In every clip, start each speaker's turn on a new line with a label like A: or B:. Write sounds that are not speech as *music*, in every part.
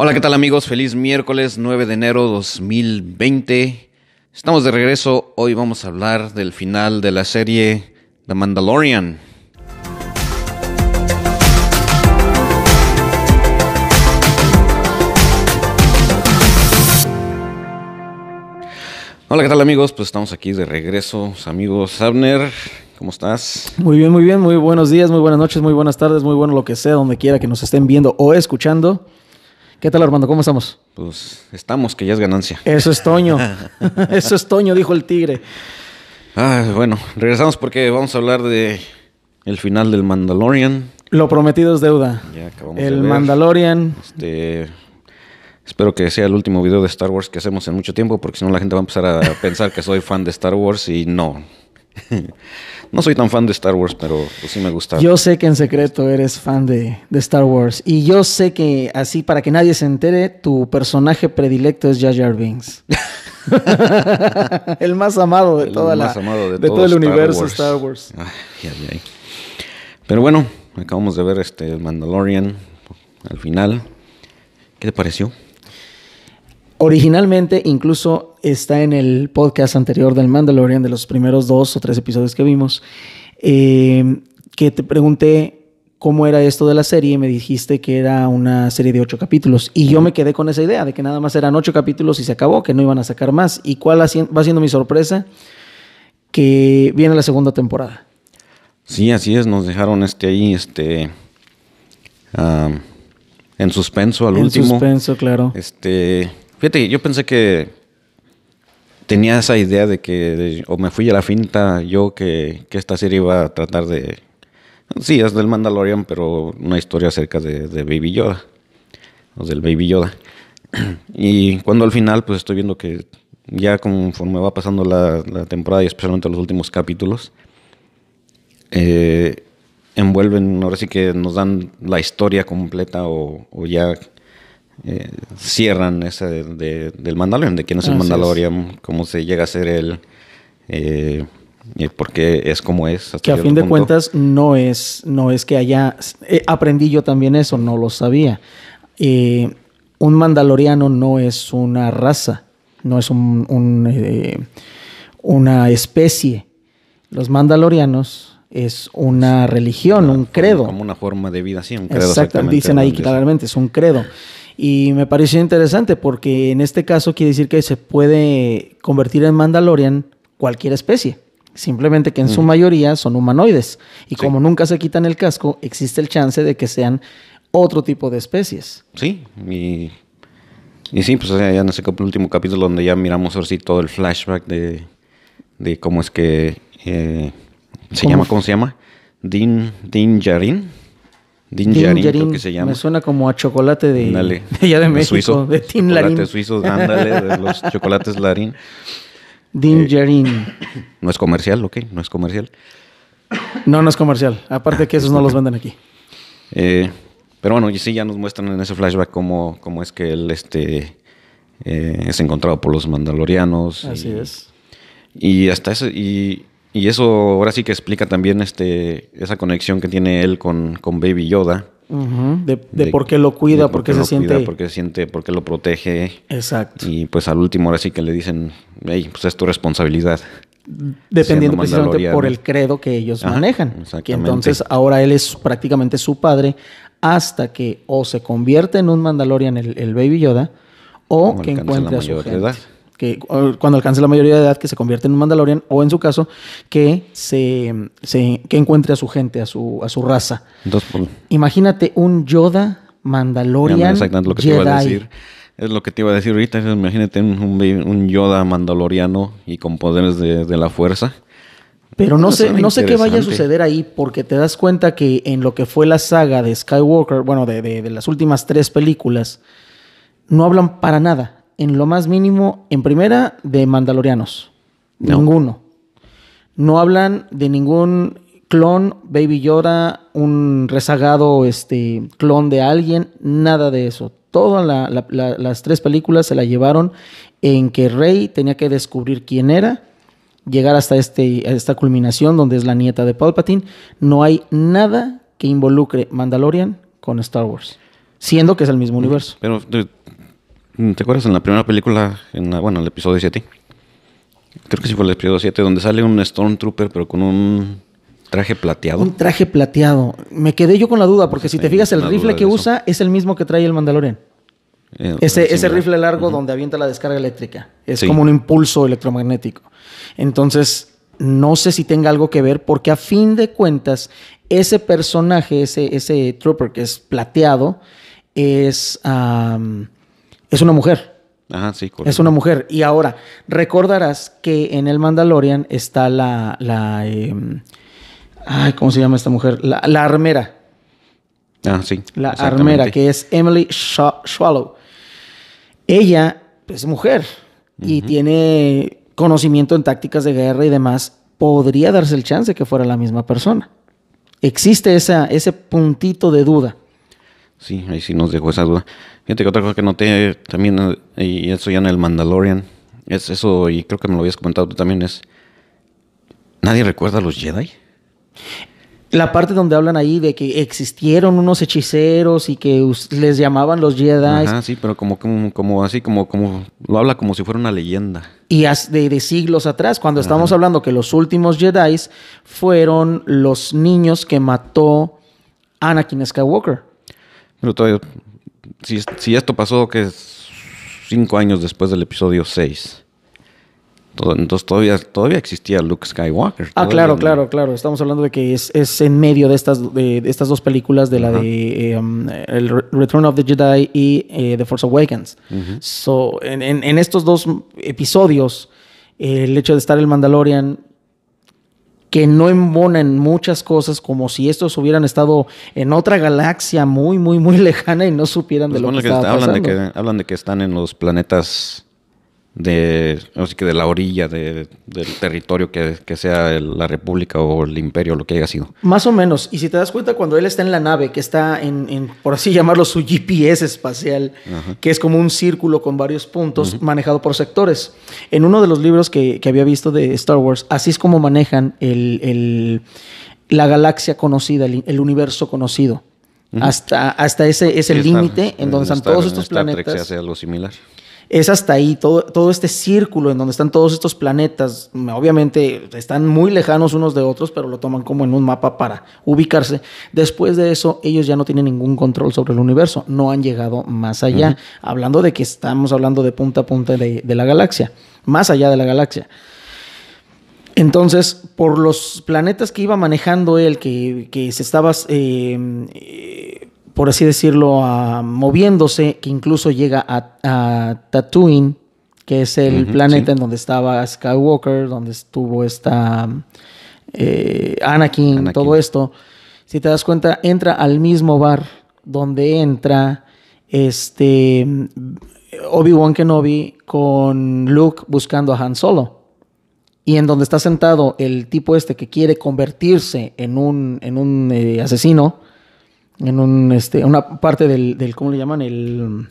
A: Hola, ¿qué tal amigos? Feliz miércoles 9 de enero 2020. Estamos de regreso. Hoy vamos a hablar del final de la serie The Mandalorian. Hola, ¿qué tal amigos? Pues estamos aquí de regreso, amigos. Abner, ¿cómo estás?
B: Muy bien, muy bien, muy buenos días, muy buenas noches, muy buenas tardes, muy bueno lo que sea, donde quiera que nos estén viendo o escuchando. ¿Qué tal Armando? ¿Cómo estamos?
A: Pues estamos, que ya es ganancia.
B: Eso es Toño. *laughs* Eso es Toño, dijo el tigre.
A: Ah, bueno, regresamos porque vamos a hablar de el final del Mandalorian.
B: Lo prometido es deuda.
A: Ya acabamos de
B: El
A: ver.
B: Mandalorian.
A: Este, espero que sea el último video de Star Wars que hacemos en mucho tiempo, porque si no la gente va a empezar a *laughs* pensar que soy fan de Star Wars y no. *laughs* no soy tan fan de Star Wars, pero pues sí me gusta.
B: Yo sé que en secreto eres fan de, de Star Wars. Y yo sé que, así para que nadie se entere, tu personaje predilecto es Jar Jar Binks. *laughs* el más amado de
A: El
B: toda la,
A: amado de
B: de
A: todo
B: todo el
A: Star
B: universo
A: Wars.
B: Star Wars.
A: Ay, ay, ay. Pero bueno, acabamos de ver este Mandalorian al final. ¿Qué te pareció?
B: Originalmente, incluso está en el podcast anterior del Mandalorian, de los primeros dos o tres episodios que vimos, eh, que te pregunté cómo era esto de la serie y me dijiste que era una serie de ocho capítulos. Y yo me quedé con esa idea de que nada más eran ocho capítulos y se acabó, que no iban a sacar más. ¿Y cuál va siendo mi sorpresa? Que viene la segunda temporada.
A: Sí, así es, nos dejaron este ahí, este ah, en suspenso al
B: en
A: último.
B: suspenso, claro.
A: Este, fíjate, yo pensé que tenía esa idea de que, o me fui a la finta yo que, esta serie iba a tratar de, sí, es del Mandalorian, pero una historia acerca de, Baby Yoda, o del Baby Yoda. *clears throat* Y cuando al final, pues estoy viendo que ya conforme va pasando la, la temporada y especialmente los últimos capítulos, eh, envuelven, ahora sí que nos dan la historia completa o, o ya eh, cierran esa de, de- del Mandalorian, de quién es el
B: Así es.
A: Mandalorian, cómo se llega a ser él, eh, y por qué es como es. hasta
B: Que a fin de
A: punto.
B: cuentas no es, no es que haya... eh, aprendí yo también eso, no lo sabía. Eh, un mandaloriano no es una raza, no es un, un, eh, una especie. Los mandalorianos es una religión, un credo.
A: Como una forma de vida, sí, un credo.
B: Exacto,
A: exactamente,
B: dicen ahí claramente, es un credo. Y me pareció interesante porque en este caso quiere decir que se puede convertir en Mandalorian cualquier especie. Simplemente que en su mayoría son humanoides. Y
A: Sí.
B: como nunca se quitan el casco, existe el chance de que sean otro tipo de especies.
A: Sí, y, y sí, pues ya en ese último capítulo donde ya miramos ahora sí todo el flashback de, de cómo es que eh, se
B: ¿Cómo?
A: llama, ¿cómo se llama? Din, Din Djarin. Din
B: Din
A: Djarin, creo
B: Djarin,
A: que se llama.
B: Me suena como a chocolate de, de allá de México,
A: suizo,
B: de Tin
A: chocolate
B: Larín.
A: suizo, ándale, de los *laughs* chocolates Larín.
B: Din
A: Eh. No es comercial, ok, no es comercial.
B: No, no es comercial. Aparte que esos no los venden aquí. *laughs*
A: Eh, pero bueno, y sí, ya nos muestran en ese flashback cómo, cómo es que él este, eh, es encontrado por los mandalorianos.
B: Así
A: y-
B: es.
A: Y hasta eso, y, y eso ahora sí que explica también este, esa conexión que tiene él con, con Baby Yoda.
B: De, de por qué lo cuida, por qué se siente...
A: cuida, por qué siente, por qué lo protege.
B: Exacto.
A: Y pues al último ahora sí que le dicen, hey, pues es tu responsabilidad.
B: Dependiendo precisamente por el credo que ellos manejan. Que
A: exactamente.
B: entonces ahora él es prácticamente su padre hasta que o se convierte en un Mandalorian el, el Baby Yoda o,
A: O
B: que encuentre
A: la
B: a su gente.
A: edad.
B: Que cuando alcance la mayoría de edad que se convierte en un Mandalorian o en su caso que se, se- que encuentre a su gente, a su, a su raza.
A: Entonces, pues,
B: Imagínate un Yoda Mandalorian
A: Mira, exactamente lo que te iba a
B: Jedi.
A: decir. Es lo que te iba a decir ahorita. Imagínate un, Yoda mandaloriano y con poderes de, de la fuerza.
B: Pero no sé, no sé qué vaya a suceder ahí, porque te das cuenta que en lo que fue la saga de Skywalker, bueno, de, de- de las últimas tres películas, no hablan para nada. En lo más mínimo, en primera, de Mandalorianos.
A: No.
B: Ninguno. No hablan de ningún clon, Baby Yoda, un rezagado este, clon de alguien, nada de eso. Todas la- la- la- las tres películas se la llevaron en que Rey tenía que descubrir quién era, llegar hasta este, esta culminación donde es la nieta de Palpatine. No hay nada que involucre Mandalorian con Star Wars. siendo que es el mismo universo.
A: Pero, ¿te, te acuerdas en la primera película, en la- bueno, el episodio 7? Creo que sí fue el episodio 7, donde sale un Stormtrooper, pero con un traje plateado.
B: Un traje plateado. Me quedé yo con la duda, porque si te fijas, el rifle que usa es el mismo que trae el Mandalorian.
A: Eh,
B: Ese, ese rifle largo donde avienta la descarga eléctrica. Es
A: Sí.
B: como un impulso electromagnético. Entonces, no sé si tenga algo que ver, porque a fin de cuentas, ese personaje, ese, ese trooper que es plateado, es, es una mujer.
A: Ajá, sí, correcto.
B: Es una mujer. Y ahora, recordarás que en el Mandalorian está la. la em, ay, ¿cómo se llama esta mujer? La, la armera.
A: Ah, sí.
B: La armera, que es Emily Swallow. Ella es mujer y tiene conocimiento en tácticas de guerra y demás. Podría darse el chance que fuera la misma persona. Existe esa, ese puntito de duda.
A: Sí, ahí sí nos dejó esa duda. Fíjate que otra cosa que noté también, eh, y eso ya en el Mandalorian, es eso, y creo que me lo habías comentado tú también, es... ¿Nadie recuerda a los Jedi?
B: La parte donde hablan ahí de que existieron unos hechiceros y que les llamaban los Jedi
A: Ajá, sí, pero como, como, como así, como, como... Lo habla como si fuera una leyenda.
B: y de, de siglos atrás, cuando estamos hablando que los últimos Jedi fueron los niños que mató Anakin Skywalker.
A: Pero todavía... Si, si esto pasó, que es cinco años después del episodio 6. Todo- entonces todavía, todavía existía Luke Skywalker.
B: Ah, claro,
A: no-
B: claro, claro. Estamos hablando de que es, es en medio de estas, de, de estas dos películas, de la de um, el Re- Return of the Jedi y eh, The Force Awakens. So, en, en- en estos dos episodios, eh, el hecho de estar el Mandalorian, que no embona en muchas cosas, como si estos hubieran estado en otra galaxia muy, muy, muy *laughs* lejana y no supieran
A: Pues
B: de lo que,
A: que
B: estaba
A: hablan, de que, hablan de que están en los planetas de, así que de la orilla de- del territorio que, que sea el- la república o el imperio, lo que haya sido.
B: Más o menos. Y si te das cuenta, cuando él está en la nave, que está en, en, por así llamarlo, su GPS espacial, que es como un círculo con varios puntos manejado por sectores. En uno de los libros que, que había visto de Star Wars, así es como manejan el, el- la galaxia conocida, el, el universo conocido. Hasta, hasta ese, ese límite en donde están todos estos
A: Star Trek se
B: planetas.
A: hace algo similar.
B: Es hasta ahí, todo, todo este círculo en donde están todos estos planetas. Obviamente están muy lejanos unos de otros, pero lo toman como en un mapa para ubicarse. Después de eso, ellos ya no tienen ningún control sobre el universo. No han llegado más allá. Hablando de que estamos hablando de punta a punta de, de la galaxia. Más allá de la galaxia. Entonces, por los planetas que iba manejando él, que, que se estaba, eh, por así decirlo, moviéndose, que incluso llega a, a Tatooine, que es el planeta
A: sí.
B: en donde estaba Skywalker, donde estuvo esta eh, Anakin,
A: Anakin.
B: todo esto. Si te das cuenta, entra al mismo bar donde entra este Obi-Wan Kenobi con Luke buscando a Han Solo. Y en donde está sentado el tipo este que quiere convertirse en un, en un eh, asesino, en un, este, una parte del, del, ¿cómo le llaman? El,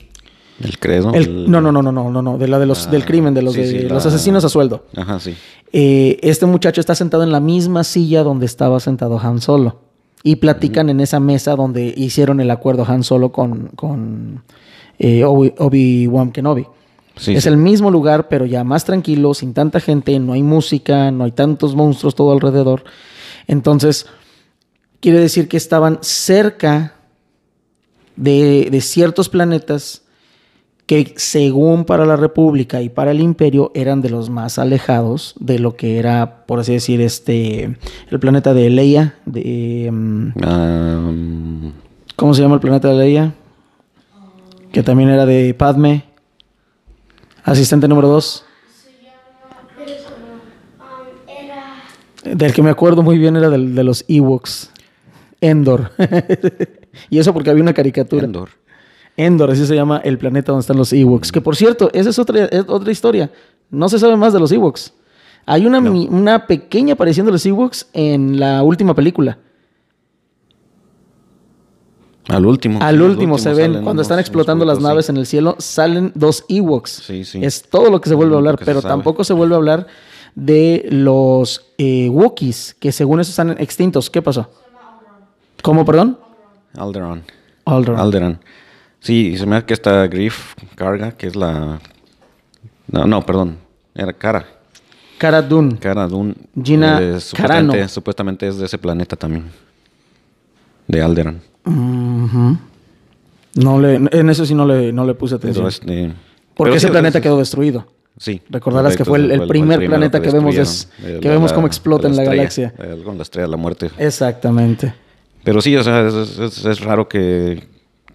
A: El credo.
B: el- no, no, no, no, no, no, no, de la de los,
A: Ah,
B: del crimen, de los,
A: sí,
B: de,
A: sí,
B: los
A: la-
B: asesinos a sueldo.
A: Ajá, sí.
B: Eh, este muchacho está sentado en la misma silla donde estaba sentado Han Solo. Y platican en esa mesa donde hicieron el acuerdo Han Solo con, con eh, Obi- Obi-Wan Kenobi.
A: Sí,
B: es el mismo lugar, pero ya más tranquilo, sin tanta gente, no hay música, no hay tantos monstruos todo alrededor. Entonces, quiere decir que estaban cerca de, de ciertos planetas que según para la República y para el Imperio eran de los más alejados de lo que era, por así decir, este el planeta de Leia, de
A: Ah, mm,
B: ¿cómo se llama el planeta de Leia? Que también era de Padme. Asistente número 2. Del que me acuerdo muy bien era del, de los Ewoks. Endor. *laughs* y eso porque había una caricatura.
A: Endor.
B: Endor, así se llama el planeta donde están los Ewoks. Que por cierto, esa es otra, es otra historia. No se sabe más de los Ewoks. Hay una,
A: No.
B: mi- una pequeña aparición de los Ewoks en la última película.
A: Al último.
B: Al
A: sí,
B: último se ven, cuando están explotando las naves
A: sí.
B: en el cielo, salen dos Ewoks.
A: Sí, sí.
B: Es todo lo que se vuelve a hablar, pero tampoco se vuelve a hablar de los eh, Wookiees, que según eso están extintos. ¿Qué pasó? ¿Cómo, perdón?
A: Alderaan.
B: Alderaan.
A: Alderaan. Sí, se me hace que está Griff Carga, que es la... No, no, perdón. Era Cara.
B: Cara Dune.
A: Cara Dune.
B: Gina
A: eh,
B: Carano.
A: supuestamente, supuestamente es de ese planeta también. De Alderan.
B: Ujú. No le, en eso sí no le, no le puse atención.
A: Pero este...
B: Porque
A: pero
B: ese
A: sí,
B: planeta
A: es-
B: quedó destruido.
A: Sí.
B: Recordarás que fue el- primer planeta que vemos que vemos cómo explota en la
A: estrella,
B: galaxia.
A: con la estrella de la muerte.
B: Exactamente.
A: Pero sí, o sea, es, es- es raro que,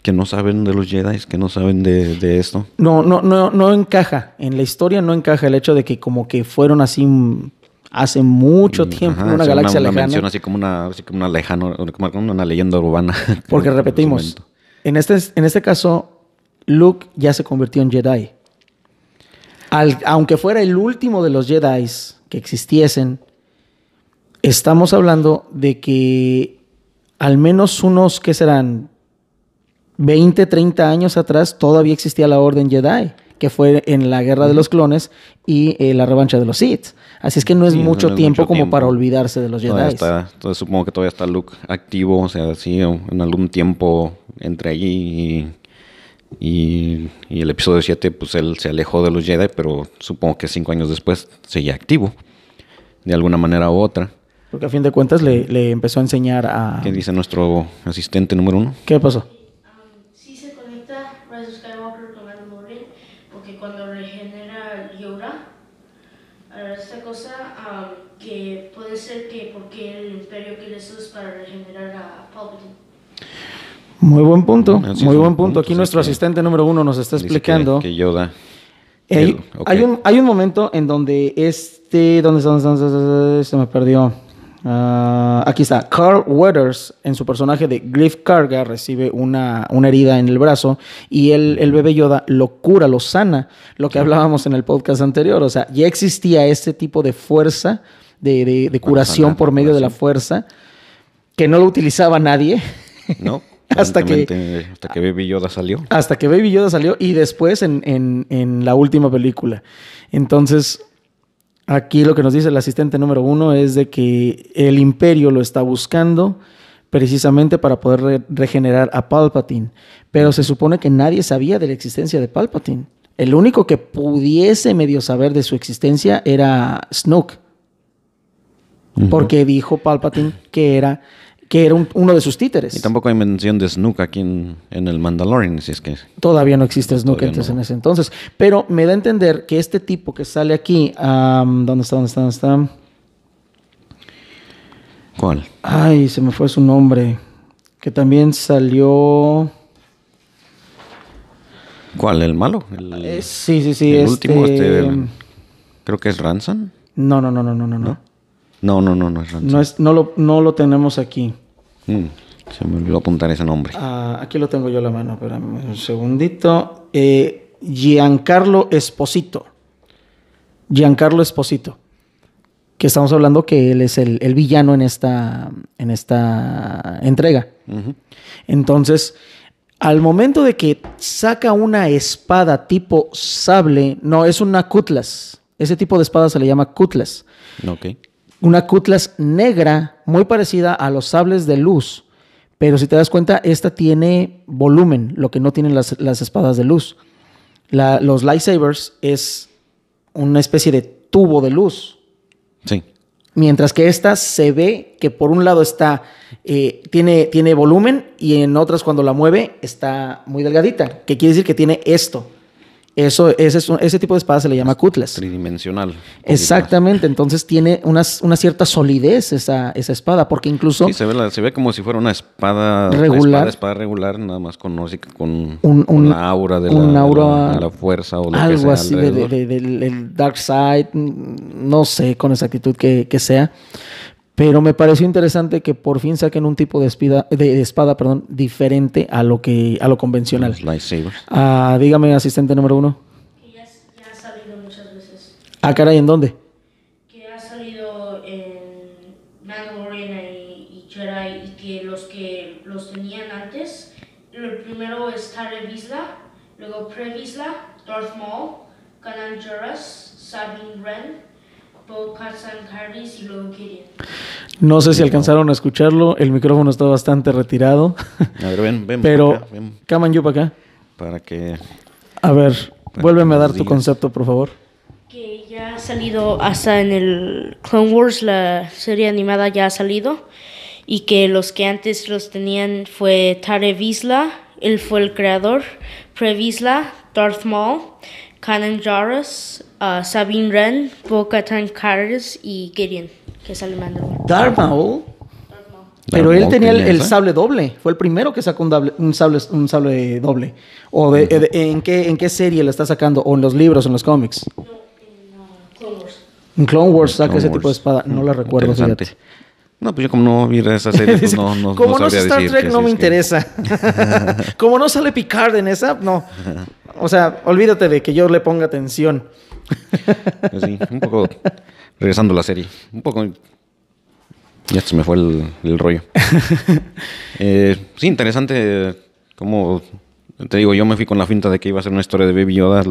A: que no saben de los Jedi, que no saben de, de esto.
B: No, no, no, no encaja. En la historia no encaja el hecho de que como que fueron así mm, hace mucho tiempo
A: Ajá,
B: en una galaxia
A: una,
B: lejana.
A: mención así como una, así como una lejano, como una leyenda urbana. *laughs*
B: Porque repetimos, en este, en este caso, Luke ya se convirtió en Jedi. Al- aunque fuera el último de los Jedi que existiesen, estamos hablando de que al menos unos, ¿qué serán? 20, 30 años atrás todavía existía la Orden Jedi, que fue en la Guerra de los Clones y eh, la revancha de los Sith. Así es que no es
A: Sí, no
B: mucho
A: es
B: tiempo
A: mucho
B: como
A: tiempo.
B: para olvidarse de los Jedi.
A: entonces supongo que todavía está Luke activo, o sea, sí, en algún tiempo entre allí y, y, y el episodio 7, pues él se alejó de los Jedi, pero supongo que cinco años después seguía activo, de alguna manera u otra.
B: Porque a fin de cuentas le, le empezó a enseñar a...
A: ¿Qué dice nuestro asistente número uno?
B: ¿Qué pasó?
C: Sí se conecta Rise of Skywalker con Mandalorian porque cuando regenera Yoda, a esta cosa um, que puede ser que porque el imperio quiere eso es para regenerar a Palpatine.
B: Muy buen punto,
A: Así
B: muy buen
A: un
B: punto. Aquí nuestro
A: que-
B: asistente número uno nos está explicando.
A: Que, que Yoda.
B: hay,
A: el- ok.
B: hay un, hay un momento en donde este... ¿Dónde está? Se me perdió. Ah, aquí está. Carl Weathers, en su personaje de Griff Karga, recibe una, una herida en el brazo y el, el bebé Yoda lo cura, lo sana, lo que hablábamos en el podcast anterior. O sea, ya existía este tipo de fuerza, de, de- de curación por medio de la fuerza, que no lo utilizaba nadie.
A: ¿No? *laughs*
B: Hasta que-
A: Hasta que Baby Yoda salió.
B: Hasta que Baby Yoda salió y después en, en- en la última película. Entonces, aquí lo que nos dice el asistente número uno es de que el imperio lo está buscando precisamente para poder re- regenerar a Palpatine. Pero se supone que nadie sabía de la existencia de Palpatine. El único que pudiese medio saber de su existencia era Snoke. Porque dijo Palpatine que era, que era un- uno de sus títeres.
A: Y tampoco hay mención de Snook aquí en, en el Mandalorian, si es que...
B: Todavía no existe
A: Todavía
B: entonces
A: no.
B: en ese entonces. Pero me da a entender que este tipo que sale aquí, am, ¿dónde está? ¿Dónde está? ¿Dónde está?
A: ¿Cuál?
B: Ay, se me fue su nombre. Que también salió.
A: ¿Cuál? ¿El malo? El,
B: Eh, sí, sí, sí.
A: el
B: este,
A: último, este... Creo que es Ransom.
B: No, no, no, no, no, no. No,
A: No, no, no, no es Ransom.
B: no, es, no, lo, no lo tenemos aquí.
A: Mm, se me olvidó apuntar ese nombre.
B: Ah, aquí lo tengo yo a la mano, espérame un segundito. Eh, Giancarlo Esposito. Giancarlo Esposito. Que estamos hablando que él es el, el villano en esta, en esta entrega. Entonces, al momento de que saca una espada tipo sable, no, es una cutlass. Ese tipo de espada se le llama cutlass.
A: Ok.
B: Una cutlass negra, muy parecida a los sables de luz. Pero si te das cuenta, esta tiene volumen, lo que no tienen las, las espadas de luz. La- los lightsabers es una especie de tubo de luz.
A: Sí.
B: Mientras que esta se ve que por un lado está, eh, tiene, tiene volumen y en otras cuando la mueve está muy delgadita. Que quiere decir que tiene esto. Eso, ese, es un- ese tipo de espada se le llama cutlass.
A: Tridimensional. un
B: Exactamente, entonces tiene una, una cierta solidez esa, esa espada, porque incluso.
A: Sí, se ve, la- se ve como si fuera una espada
B: Regular.
A: Espada, espada regular, nada más con, con,
B: Un-
A: con
B: un-
A: la aura de,
B: un
A: la, de
B: aura-
A: la- de la fuerza o lo que
B: algo
A: sea
B: así de- de- de- del del dark side, no sé con exactitud que, que sea, pero me pareció interesante que por fin saquen un tipo de, espida- de, de espada perdón, diferente a lo, que, a lo convencional. Ah, dígame, asistente número uno.
C: Que ya, ya ha salido muchas veces.
B: Ah, caray, ¿en dónde?
C: Que ha salido en Mandalorian y, y Jedi y que los que los tenían antes, el primero es Tare luego Pre Vizsla, Darth Maul, Kanan Jarrus, Sabine Wren, Y luego.
B: No sé si alcanzaron a escucharlo, el micrófono está bastante retirado,
A: A ver, ven, ven.
B: pero
A: acá, ven.
B: Kaman yo para acá.
A: para que...
B: A ver,
A: Para
B: vuélveme a dar tu
A: digas.
B: concepto, por favor.
C: Que ya ha salido hasta en el Clone Wars, la serie animada ya ha salido. Y que los que antes los tenían fue Tare Vizsla, él fue el creador. Pre Vizsla, Darth Maul, Kanan Jarrus, uh, Sabine Wren, Bo-Katan y Gideon, que sale Mandalorian.
B: Darth Maul. Pero él tenía el, el sable doble. Fue el primero que sacó un, dable- un sable, un sable doble. ¿O de, de- en, qué, en qué serie le está sacando? ¿O en los libros, en los cómics?
C: No, en uh, Clone Wars.
B: En Clone Wars saca
A: Clone
B: ese
A: Wars.
B: tipo de espada. No la
A: Mm,
B: recuerdo,
A: interesante.
B: fíjate.
A: No, pues yo como no vi esa serie, pues no, no, *laughs*
B: Como no, es Star
A: decir
B: Trek, no me
A: que-
B: interesa. *laughs* Como no sale Picard en esa, no. O sea, olvídate de que yo le ponga atención.
A: Pues sí, un poco regresando a la serie. Un poco. Ya se me fue el, el rollo. *laughs* Eh, sí, interesante. Como te digo, yo me fui con la finta de que iba a ser una historia de Baby Yoda.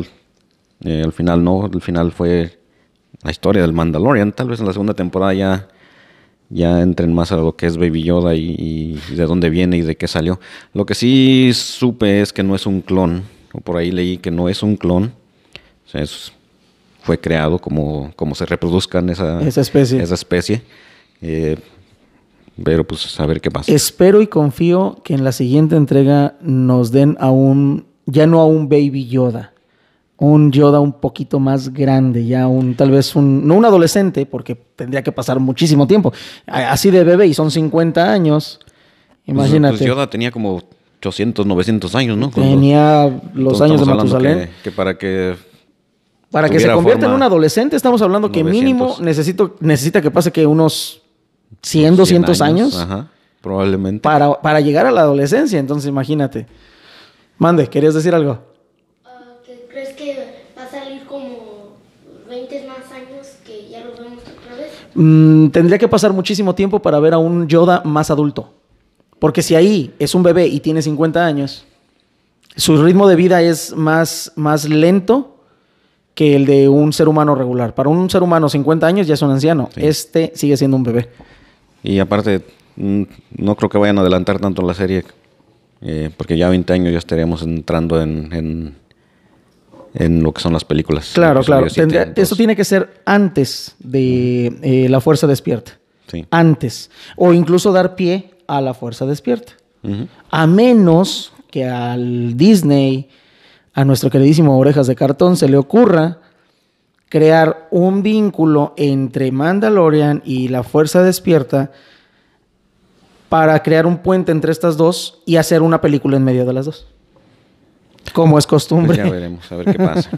A: Eh, al final no, al final fue la historia del Mandalorian. Tal vez en la segunda temporada ya, ya entren más a lo que es Baby Yoda y, y de dónde viene y de qué salió. Lo que sí supe es que no es un clon. O por ahí leí que no es un clon. O sea, es- fue creado como, como se reproduzcan esa,
B: Esa especie.
A: Esa especie. Eh, pero pues a ver qué pasa.
B: Espero y confío que en la siguiente entrega nos den a un, ya no a un Baby Yoda, un Yoda un poquito más grande, ya un, tal vez un, no un adolescente, porque tendría que pasar muchísimo tiempo. Así de bebé y son 50 años.
A: Pues,
B: Imagínate.
A: pues, Yoda tenía como 800, 900 años, ¿no? Cuando-
B: Tenía los años de Matusalén.
A: Que, que para que...
B: Para que se convierta en un adolescente, estamos hablando que
A: 900.
B: mínimo necesito, necesita que pase que unos 100, 200 años,
A: Ajá, probablemente.
B: para, para llegar a la adolescencia. Entonces, imagínate. Mande, ¿querías decir algo?
D: Ah, ¿que ¿Crees que va a salir como 20 más años que ya lo vemos otra vez?
B: Mm, tendría que pasar muchísimo tiempo para ver a un Yoda más adulto. Porque si ahí es un bebé y tiene 50 años, su ritmo de vida es más, más lento que el de un ser humano regular. Para un ser humano 50 años ya es un anciano.
A: Sí.
B: Este sigue siendo un bebé.
A: Y aparte, mm, no creo que vayan a adelantar tanto la serie, eh, porque ya 20 años ya estaríamos entrando en, en, en lo que son las películas.
B: Claro, claro. Tendría- eso tiene que ser antes de eh, la fuerza despierta.
A: Sí.
B: Antes. O incluso dar pie a la fuerza despierta. A menos que al Disney, a nuestro queridísimo Orejas de Cartón, se le ocurra crear un vínculo entre Mandalorian y la Fuerza Despierta para crear un puente entre estas dos y hacer una película en medio de las dos. Como es
A: Pues
B: costumbre.
A: ya veremos, a ver qué pasa.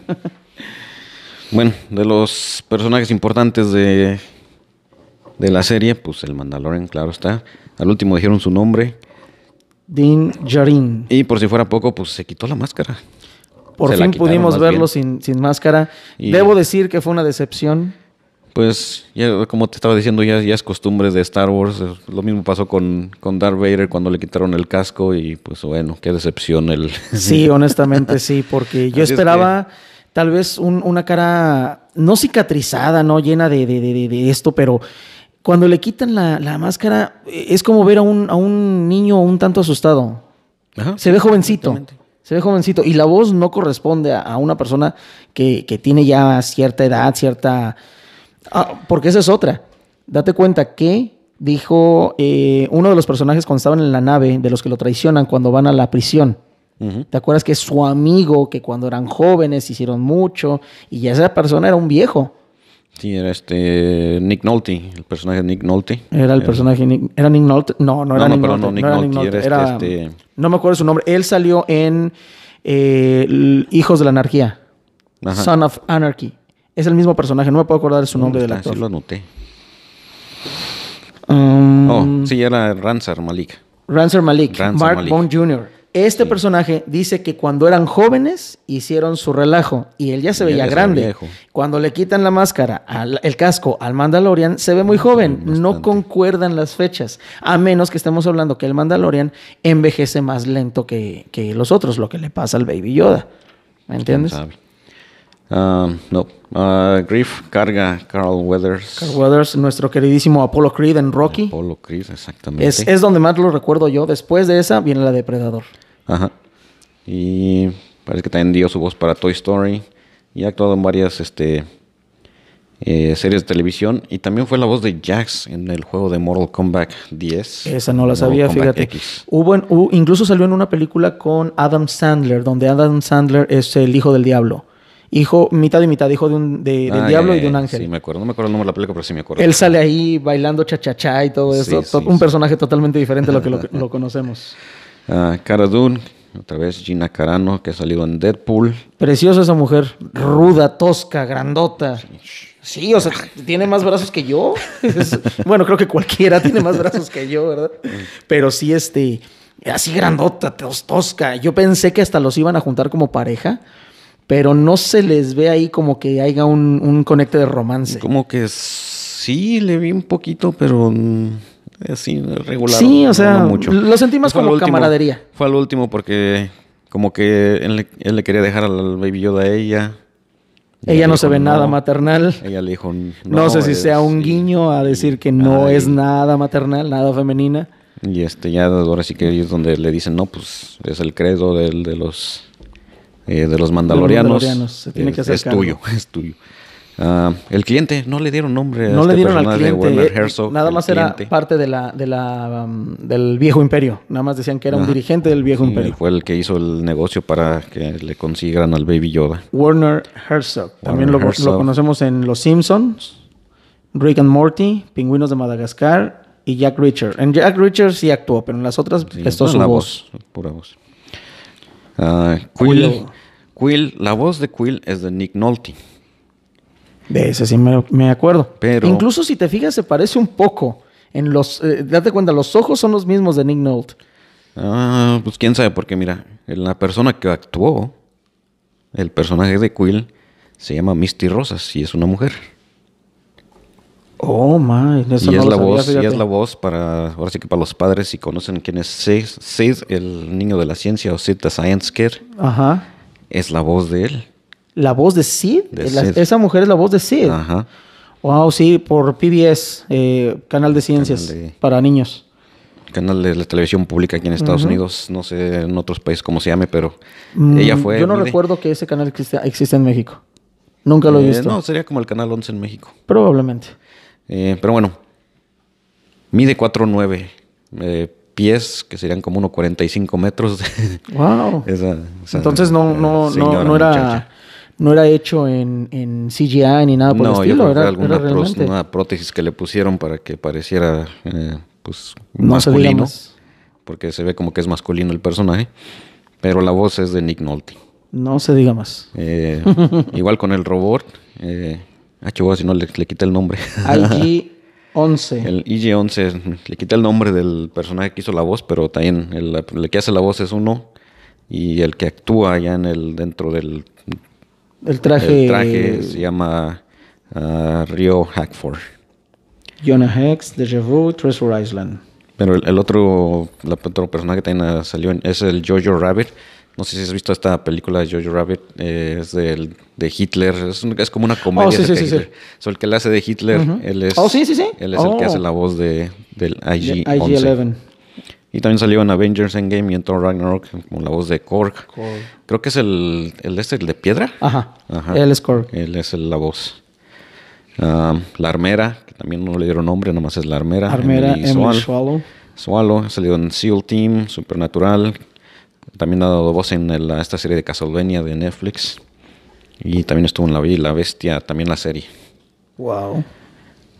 A: bueno, de los personajes importantes de, de la serie, pues el Mandalorian, claro está. Al último dijeron su nombre.
B: Din Djarin.
A: Y por si fuera poco, pues se quitó la máscara.
B: Por
A: Se
B: fin pudimos verlo sin, sin máscara.
A: Y-
B: Debo decir que fue una decepción.
A: Pues, ya, como te estaba diciendo, ya, ya es costumbre de Star Wars. Lo mismo pasó con, con Darth Vader cuando le quitaron el casco. Y pues bueno, qué decepción el. *laughs*
B: Sí, honestamente sí, porque yo
A: Así es
B: esperaba tal vez un- una cara no cicatrizada, no llena de, de- de- esto, pero cuando le quitan la, la máscara es como ver a un, a un niño un tanto asustado.
A: Ajá,
B: Se ve jovencito. Se ve jovencito. Y la voz no corresponde a, a una persona que, que tiene ya cierta edad, cierta... Ah, porque esa es otra. Date cuenta que dijo eh, uno de los personajes cuando estaban en la nave, de los que lo traicionan cuando van a la prisión. ¿Te acuerdas que es su amigo, que cuando eran jóvenes hicieron mucho y ya esa persona era un viejo?
A: Sí, era este Nick Nolte, el personaje de Nick Nolte.
B: Era el personaje, Nick- ¿era Nick Nolte? No, no era
A: No, no,
B: Nick Nolte.
A: no, Nick
B: era
A: Nolte, era este- este-
B: No me acuerdo su nombre. Él salió en eh, Hijos de la Anarquía.
A: Ajá.
B: Son of Anarchy. Es el mismo personaje, no me puedo acordar de su nombre del actor.
A: Sí lo anoté.
B: Um,
A: Oh, sí, era Ransar Malik.
B: Rancer Malik, Mark
A: Malik.
B: Bone Jr. Este personaje dice que cuando eran jóvenes hicieron su relajo y él ya se veía
A: ya
B: grande. Cuando le quitan la máscara, al- el casco al Mandalorian, se ve muy joven. No concuerdan las fechas. A menos que estemos hablando que el Mandalorian envejece más lento que, que los otros, lo que le pasa al Baby Yoda. ¿Me entiendes?
A: ¿Quién sabe? Ah, no. Ah, Griff carga Carl Weathers.
B: Carl Weathers, nuestro queridísimo Apollo Creed en Rocky.
A: Apollo Creed, exactamente.
B: Es, es donde más lo recuerdo yo. Después de esa viene la Depredador.
A: Ajá. Y Parece que también dio su voz para Toy Story. Y ha actuado en varias este, eh, series de televisión. Y también fue la voz de Jax en el juego de Mortal Kombat 10.
B: Esa no la sabía,
A: Kombat
B: fíjate.
A: X.
B: Hubo, en- incluso salió en una película con Adam Sandler, donde Adam Sandler es el hijo del diablo. Hijo, mitad y mitad, hijo de un, de- del
A: Ah,
B: diablo y de un ángel.
A: Sí, me acuerdo. No me acuerdo el nombre de la película, pero sí me acuerdo.
B: Él sale ahí bailando cha-cha-cha y todo eso.
A: sí,
B: To- un
A: sí.
B: personaje totalmente diferente a lo que lo, *laughs* lo conocemos.
A: Ah, Cara Dune, otra vez Gina Carano, que ha salido en Deadpool.
B: Preciosa esa mujer, ruda, tosca, grandota. Sí, o sea, tiene más brazos que yo. *laughs* Bueno, creo que cualquiera tiene más brazos que yo, ¿verdad? Pero sí, este, así grandota, tos- tosca. Yo pensé que hasta los iban a juntar como pareja, pero no se les ve ahí como que haya un, un conecte de romance.
A: Como que sí le vi un poquito, pero mm, así regular.
B: Sí, o sea,
A: no mucho.
B: lo sentí más como
A: último-
B: camaradería.
A: Fue al último porque como que él, le- él le quería dejar al Baby Yoda a ella.
B: Ella no se ve nada maternal.
A: Ella le dijo no.
B: No, sé si
A: es-
B: sea un guiño a decir que no
A: Ay.
B: es nada maternal, nada femenina.
A: Y este ya ahora sí que es donde le dicen, no, pues es el credo del, de los eh, de los mandalorianos.
B: mandalorianos, se tiene
A: es,
B: que
A: tuyo, es tuyo. Ah, el cliente, no le dieron nombre a
B: No
A: este
B: le dieron al cliente. Eh,
A: Herzog,
B: nada más era parte de la, de la, um, del viejo imperio. Nada más decían que era un dirigente del viejo
A: Sí,
B: imperio.
A: fue el que hizo el negocio para que le consiguieran al Baby Yoda.
B: Werner Herzog. También lo,
A: Werner Herzog.
B: lo conocemos en Los Simpsons, Rick and Morty, Pingüinos de Madagascar y Jack Reacher. En Jack Reacher sí actuó, pero en las otras
A: Sí,
B: prestó su voz.
A: Pura voz. Ah, Quill,
B: Quill.
A: Quill, la voz de Quill es de Nick Nolte.
B: De ese sí me, me acuerdo.
A: Pero-
B: Incluso si te fijas, se parece un poco. En los, eh, date cuenta, los ojos son los mismos de Nick Nolte.
A: Ah, pues quién sabe, porque mira, la persona que actuó, el personaje de Quill, se llama Misty Rosas y es una mujer.
B: Oh, my. Eso
A: y
B: no
A: es la
B: sabía,
A: voz, y es la voz para, ahora sí que para los padres, si conocen quién es Sid, Sid, el niño de la ciencia, o Sid the Science Kid,
B: Ajá.
A: es la voz de él.
B: La voz de Sid.
A: De
B: La-
A: Sid.
B: Esa mujer es la voz de Sid.
A: Ajá.
B: Wow, sí, por PBS, eh, canal de ciencias
A: Canal de-
B: para niños.
A: Canal de la televisión pública aquí en Estados. Unidos, no sé en otros países cómo se llame, pero
B: Mm,
A: ella fue.
B: Yo no recuerdo que ese canal existe, existe en México. Nunca lo he
A: Eh,
B: visto.
A: No, sería como el canal 11 en México.
B: Probablemente.
A: Eh, pero bueno, mide 4'9 eh, pies, que serían como 1,45 metros. *laughs*
B: Wow.
A: Esa- esa,
B: Entonces no,
A: eh,
B: no, no, no era
A: muchacha.
B: no era hecho en, en CGI ni nada por
A: No,
B: el
A: yo
B: estilo.
A: creo que
B: Era,
A: alguna
B: era
A: pros-
B: realmente.
A: una prótesis que le pusieron para que pareciera eh, pues
B: No
A: masculino, porque se ve como que es masculino el personaje, pero la voz es de Nick Nolte.
B: No se diga más.
A: Eh, *laughs* igual con el robot, eh, ah, chihuahua, si no le, le quité el nombre. *laughs*
B: IG-11.
A: El IG-11, le quité el nombre del personaje que hizo la voz, pero también el, el que hace la voz es uno y el que actúa ya en el dentro del
B: El traje.
A: el traje se llama ah, Rio Hackford.
B: Jonah Hex, Deja Vu, Treasure Island.
A: Pero el, el otro, la- otro personaje que también ah, salió en- es el Jojo Rabbit. No sé si has visto esta película de Jojo Rabbit, eh, es del, de Hitler, es, un- es como una comedia.
B: Oh, sí, sí, sí.
A: So, el que le hace de Hitler,
B: Ujú.
A: él es,
B: Oh, sí, sí, sí.
A: Él es el que
B: Oh.
A: hace la voz de, del IG-11.
B: IG-11.
A: Y también salió en Avengers Endgame y en Thor Ragnarok con la voz de Korg.
B: Korg.
A: Creo que es el, el este, el de piedra.
B: Ajá.
A: Ajá.
B: Él es Korg.
A: Él es el- la voz. La armera, que también no le dieron nombre, nomás es la armera.
B: Armera,
A: Emily
B: Emily
A: Swall-
B: Swallow.
A: Swallow, ha salido en SEAL Team, Supernatural. También ha dado voz en el- esta serie de Castlevania de Netflix. Y también estuvo en La Bella y la Bestia, también la serie.
B: Wow.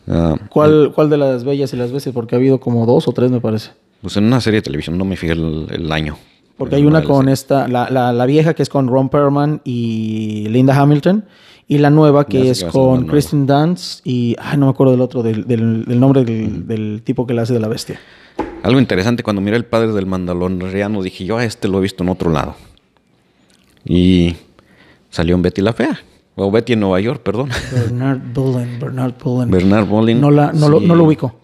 A: Ah,
B: ¿Cuál, ¿Cuál de las bellas y las bestias? Porque ha habido como dos o tres, me parece.
A: pues en una serie de televisión, no me fijé el, el año.
B: Porque hay una con esta, la, la, la vieja que es con Ron Perlman y Linda Hamilton. Y la nueva que es
A: que
B: con. Kristen Dunst y... Ay, no me acuerdo del otro, del, del, del nombre del, del tipo que la hace de la bestia.
A: Algo interesante, cuando miré el padre del Mandaloriano, dije yo, a este lo he visto en otro lado. Y salió en Betty la Fea. O Betty en Nueva York, perdón.
B: Bernard Bullen, Bernard Bullen.
A: Bernard Bolin.
B: No, la, no, lo, no lo ubico.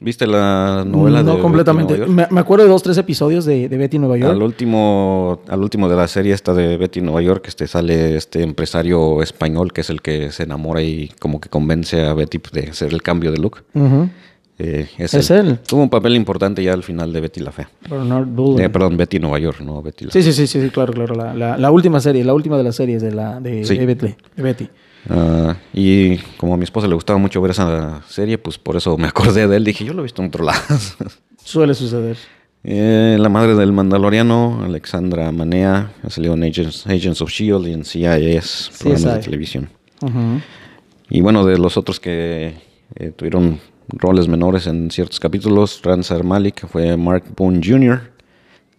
A: ¿Viste la novela de
B: no
A: Betty
B: completamente.
A: Nueva York?
B: Me, me acuerdo de dos, tres episodios de, de Betty Nueva York.
A: Al último, al último de la serie esta de Betty Nueva York, este sale este empresario español que es el que se enamora y como que convence a Betty de hacer el cambio de look.
B: Ujú.
A: Eh, es,
B: Es él.
A: Tuvo un papel importante ya al final de Betty la Fea. Eh, perdón, Betty Nueva York, no Betty la
B: Sí, sí, sí, sí, sí, claro, claro. La, la- la última serie, la última de las series de, la, de,
A: Sí.
B: de Betty. de Betty.
A: Ah, y como a mi esposa le gustaba mucho ver esa serie, pues por eso me acordé de él. Dije, yo lo he visto en otro lado. *laughs*
B: Suele suceder.
A: Eh, la madre del Mandaloriano, Alexandra Manea, ha salido en Agents, Agents of S.H.I.E.L.D. y en CIS, programas de televisión. Y bueno, de los otros que eh, tuvieron roles menores en ciertos capítulos, Ranzar Malik fue Mark Boone Jr.,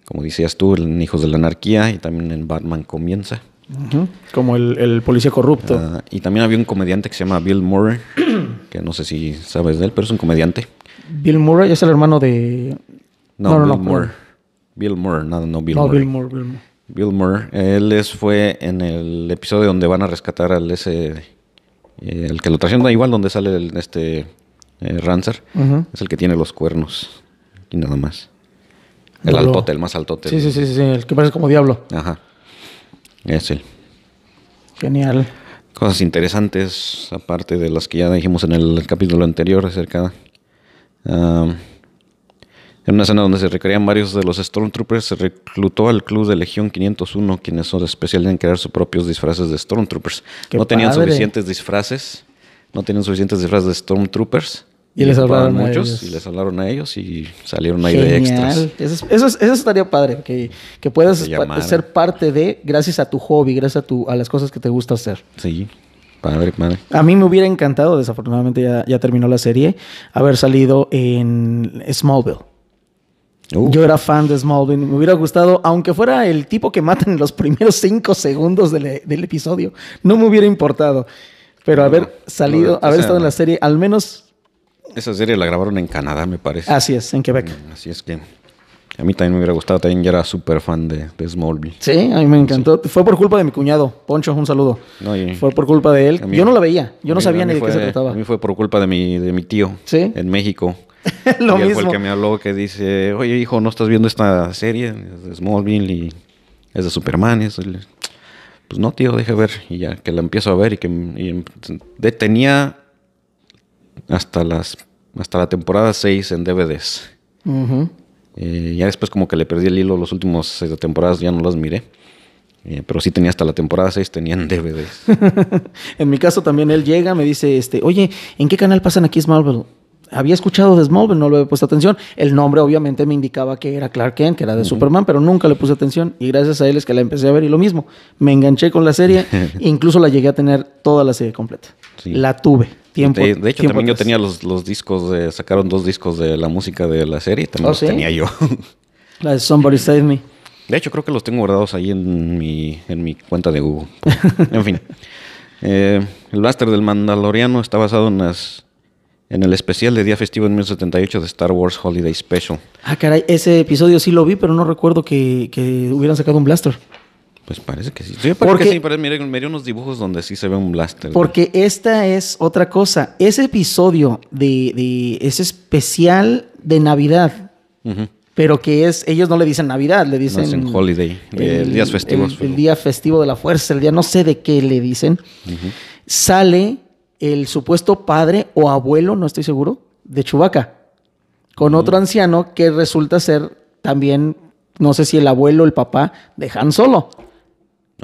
A: como decías tú, en Hijos de la Anarquía y también en Batman Comienza.
B: Como el, el policía corrupto.
A: Ah, y también había un comediante que se llama Bill Murray, que no sé si sabes de él, pero es un comediante.
B: Bill Murray es el hermano de.
A: No,
B: No, no,
A: Bill
B: no,
A: Moore. Bill Moore, no, no Bill
B: no,
A: Murray.
B: Bill Moore. Bill Moore.
A: Bill Moore. Él es, fue en el episodio donde van a rescatar al ese, eh, el que lo trajeron igual donde sale el, este eh, Rancer.
B: Ujú.
A: Es el que tiene los cuernos y nada más. El altote, el más altote.
B: Sí, sí, sí, sí, el que parece como diablo.
A: Ajá. Es él.
B: Genial.
A: Cosas interesantes, aparte de las que ya dijimos en el capítulo anterior acerca. en una escena donde se recrean varios de los Stormtroopers, se reclutó al club de Legión 501, quienes son especiales en crear sus propios disfraces de Stormtroopers.
B: ¡Qué
A: no tenían
B: padre!
A: suficientes disfraces, no tenían suficientes disfraces de Stormtroopers.
B: Y les hablaron a
A: muchos
B: ellos.
A: y les hablaron a ellos y salieron ahí de extras.
B: Eso, es- eso, es- eso estaría padre, que, que puedas ser parte de, gracias a tu hobby, gracias a, tu, a las cosas que te gusta hacer.
A: Sí, padre, padre.
B: A mí me hubiera encantado, desafortunadamente ya, ya terminó la serie, haber salido en Smallville.
A: Uh,
B: Yo era fan de Smallville, me hubiera gustado, aunque fuera el tipo que matan en los *laughs* primeros cinco segundos del, del episodio, no me hubiera importado. Pero haber
A: no,
B: salido,
A: no,
B: haber estado en la serie, al menos
A: Esa serie la grabaron en Canadá, me parece.
B: así es, en Quebec.
A: Mm, Así es que a mí también me hubiera gustado. También ya era súper fan de, de Smallville.
B: Sí, a mí me encantó. Fue por culpa de mi cuñado, Poncho, un saludo.
A: No, y-
B: Fue por culpa de él.
A: mí-
B: yo no la veía, yo no
A: mí-
B: sabía ni de qué se trataba.
A: A mí fue por culpa de mi, de mi tío
B: ¿Sí?
A: en México. *laughs*
B: Lo
A: y él fue
B: mismo.
A: el que me habló que dice, oye hijo, ¿no estás viendo esta serie? Es de Smallville y es de Superman. y eso". Y le- pues no, tío, deja ver. Y ya que la empiezo a ver y que y em- de- tenía hasta las hasta la temporada 6 en DVDs. Eh, ya después como que le perdí el hilo, los últimos eh, temporadas ya no las miré. Eh, pero sí tenía hasta la temporada 6, tenían DVDs. *laughs*
B: En mi caso también él llega, me dice, este, oye, ¿en qué canal pasan aquí Smallville? Había escuchado de Smallville, no le había puesto atención. El nombre obviamente me indicaba que era Clark Kent, que era de Superman, pero nunca le puse atención. Y gracias a él es que la empecé a ver y lo mismo. Me enganché con la serie, *laughs* incluso la llegué a tener toda la serie completa.
A: Sí.
B: La tuve. Tiempo,
A: de, de hecho,
B: tiempo
A: también yo tenía los, los discos, de, sacaron dos discos de la música de la serie, también
B: ¿Oh,
A: los
B: sí?
A: tenía yo. *laughs*
B: La de Somebody *laughs* Save Me.
A: De hecho, creo que los tengo guardados ahí en mi, en mi cuenta de Google. *laughs* en fin. Eh, el blaster del Mandaloriano está basado en, las, en el especial de Día Festivo en 1978 de Star Wars Holiday Special.
B: Ah, caray, ese episodio sí lo vi, pero no recuerdo que, que hubieran sacado un blaster.
A: Pues parece que sí. Sí,
B: Porque-
A: que sí, pero miré unos dibujos donde sí se ve un blaster.
B: Porque esta es otra cosa. Ese episodio de, de ese especial de Navidad, pero que es, ellos no le dicen Navidad, le dicen.
A: dicen holiday, festivos.
B: El, el día festivo de la fuerza, el día no sé de qué le dicen. Sale el supuesto padre o abuelo, no estoy seguro, de Chubaca, con otro anciano que resulta ser también, no sé si el abuelo o el papá de Han Solo.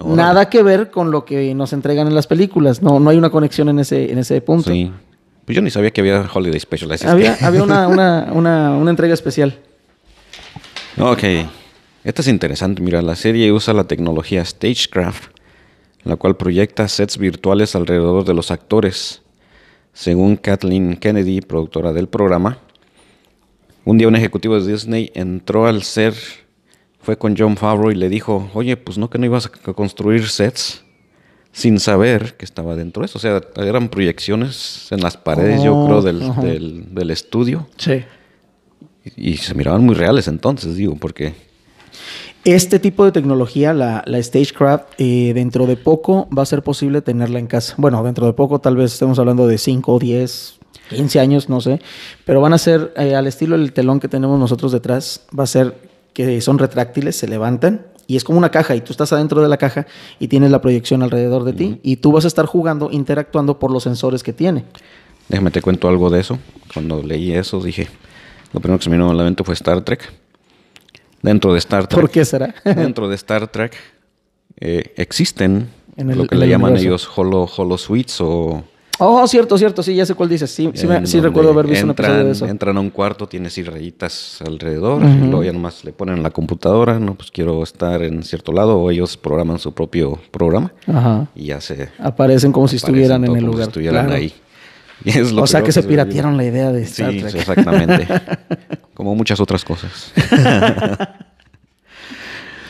B: Nada que ver con lo que nos entregan en las películas. No, no hay una conexión en ese, en ese punto.
A: Sí. Pues yo ni sabía que había Holiday Special. así
B: Había,
A: que-
B: había una, *laughs* una, una, una entrega especial.
A: Ok. Esta es interesante. Mira, la serie usa la tecnología Stagecraft, la cual proyecta sets virtuales alrededor de los actores. Según Kathleen Kennedy, productora del programa, un día un ejecutivo de Disney entró al ser, fue con John Favreau y le dijo, oye, pues no que no ibas a construir sets sin saber que estaba dentro de eso. O sea, eran proyecciones en las paredes, yo
B: Oh,
A: creo, del, del estudio.
B: Sí.
A: Y, y se miraban muy reales entonces, digo, porque...
B: Este tipo de tecnología, la, la Stagecraft, eh, dentro de poco va a ser posible tenerla en casa. Bueno, dentro de poco tal vez estemos hablando de 5, 10, 15 años, no sé. Pero van a ser eh, al estilo del telón que tenemos nosotros detrás. Va a ser que son retráctiles, se levantan y es como una caja y tú estás adentro de la caja y tienes la proyección alrededor de ti y tú vas a estar jugando, interactuando por los sensores que tiene.
A: déjame te cuento algo de eso. Cuando leí eso dije, lo primero que se me vino a la mente fue Star Trek. Dentro de Star Trek.
B: ¿Por qué será? *laughs*
A: dentro de Star Trek eh, existen
B: el-
A: lo que le llaman
B: universo.
A: ellos holo, holo suites o
B: Oh, cierto, cierto, sí, ya sé cuál dices. Sí, sí, me- sí recuerdo haber visto un
A: entran,
B: episodio de eso.
A: Entran a un cuarto, tiene rayitas alrededor,
B: Ujú.
A: y luego ya nomás le ponen en la computadora, no, pues quiero estar en cierto lado, o ellos programan su propio programa
B: Ajá.
A: y ya se
B: Aparecen como si
A: aparecen
B: estuvieran en el
A: como si
B: lugar.
A: estuvieran
B: Claro.
A: ahí. *laughs* Es
B: O sea
A: primero
B: que se piratearon la idea de Star
A: Sí,
B: Trek.
A: sí, exactamente. *laughs* Como muchas otras cosas. *laughs*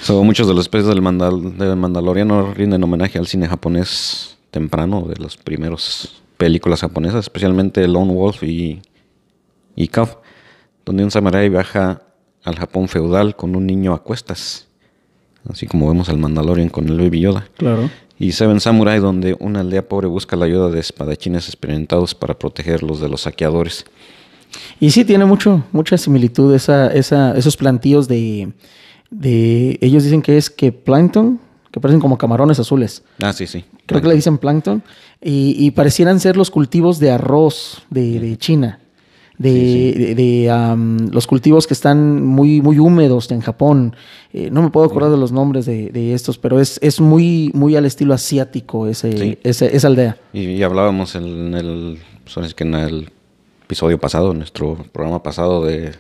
A: So, muchos de los especies del, Mandal del Mandaloriano rinden homenaje al cine japonés temprano, de las primeras películas japonesas, especialmente Lone Wolf y, y donde un samurái viaja al Japón feudal con un niño a cuestas, así como vemos al Mandalorian con el Baby Yoda.
B: Claro.
A: Y Seven Samurai, donde una aldea pobre busca la ayuda de espadachines experimentados para protegerlos de los saqueadores.
B: Y sí, tiene mucho, mucha similitud esa, esa, esos plantíos de, de... Ellos dicen que es que plancton, que parecen como camarones azules.
A: Ah, sí, sí.
B: Creo que le dicen plancton. Y, y parecieran ser los cultivos de arroz de, de China. De,
A: Sí, sí.
B: de- de, am, los cultivos que están muy, muy húmedos en Japón. Eh, no me puedo acordar de los nombres de, de estos, pero es, es muy, muy al estilo asiático ese,
A: Sí.
B: ese- esa aldea.
A: Y, y hablábamos en el, pues, que en el episodio pasado, en nuestro programa pasado, de,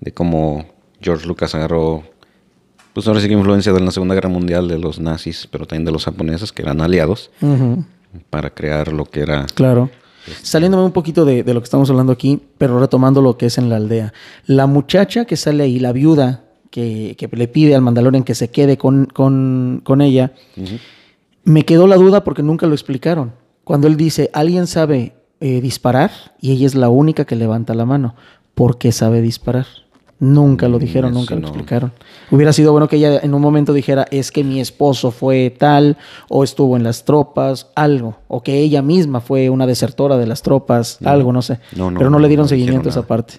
A: de cómo George Lucas agarró, pues ahora sí que influencia de la Segunda Guerra Mundial de los nazis, pero también de los japoneses, que eran aliados, para crear lo que era...
B: Claro. Saliéndome un poquito de, de lo que estamos hablando aquí, pero retomando lo que es en la aldea. La muchacha que sale ahí, la viuda que, que le pide al Mandalorian que se quede con, con, con ella, me quedó la duda porque nunca lo explicaron. Cuando él dice, alguien sabe eh, disparar y ella es la única que levanta la mano. ¿Por qué sabe disparar? Nunca lo dijeron,
A: eso
B: nunca lo
A: no.
B: explicaron. Hubiera sido bueno que ella en un momento dijera, es que mi esposo fue tal, o estuvo en las tropas, algo, o que ella misma fue una desertora de las tropas, algo, no sé.
A: No,
B: Pero no, le dieron seguimiento a esa parte.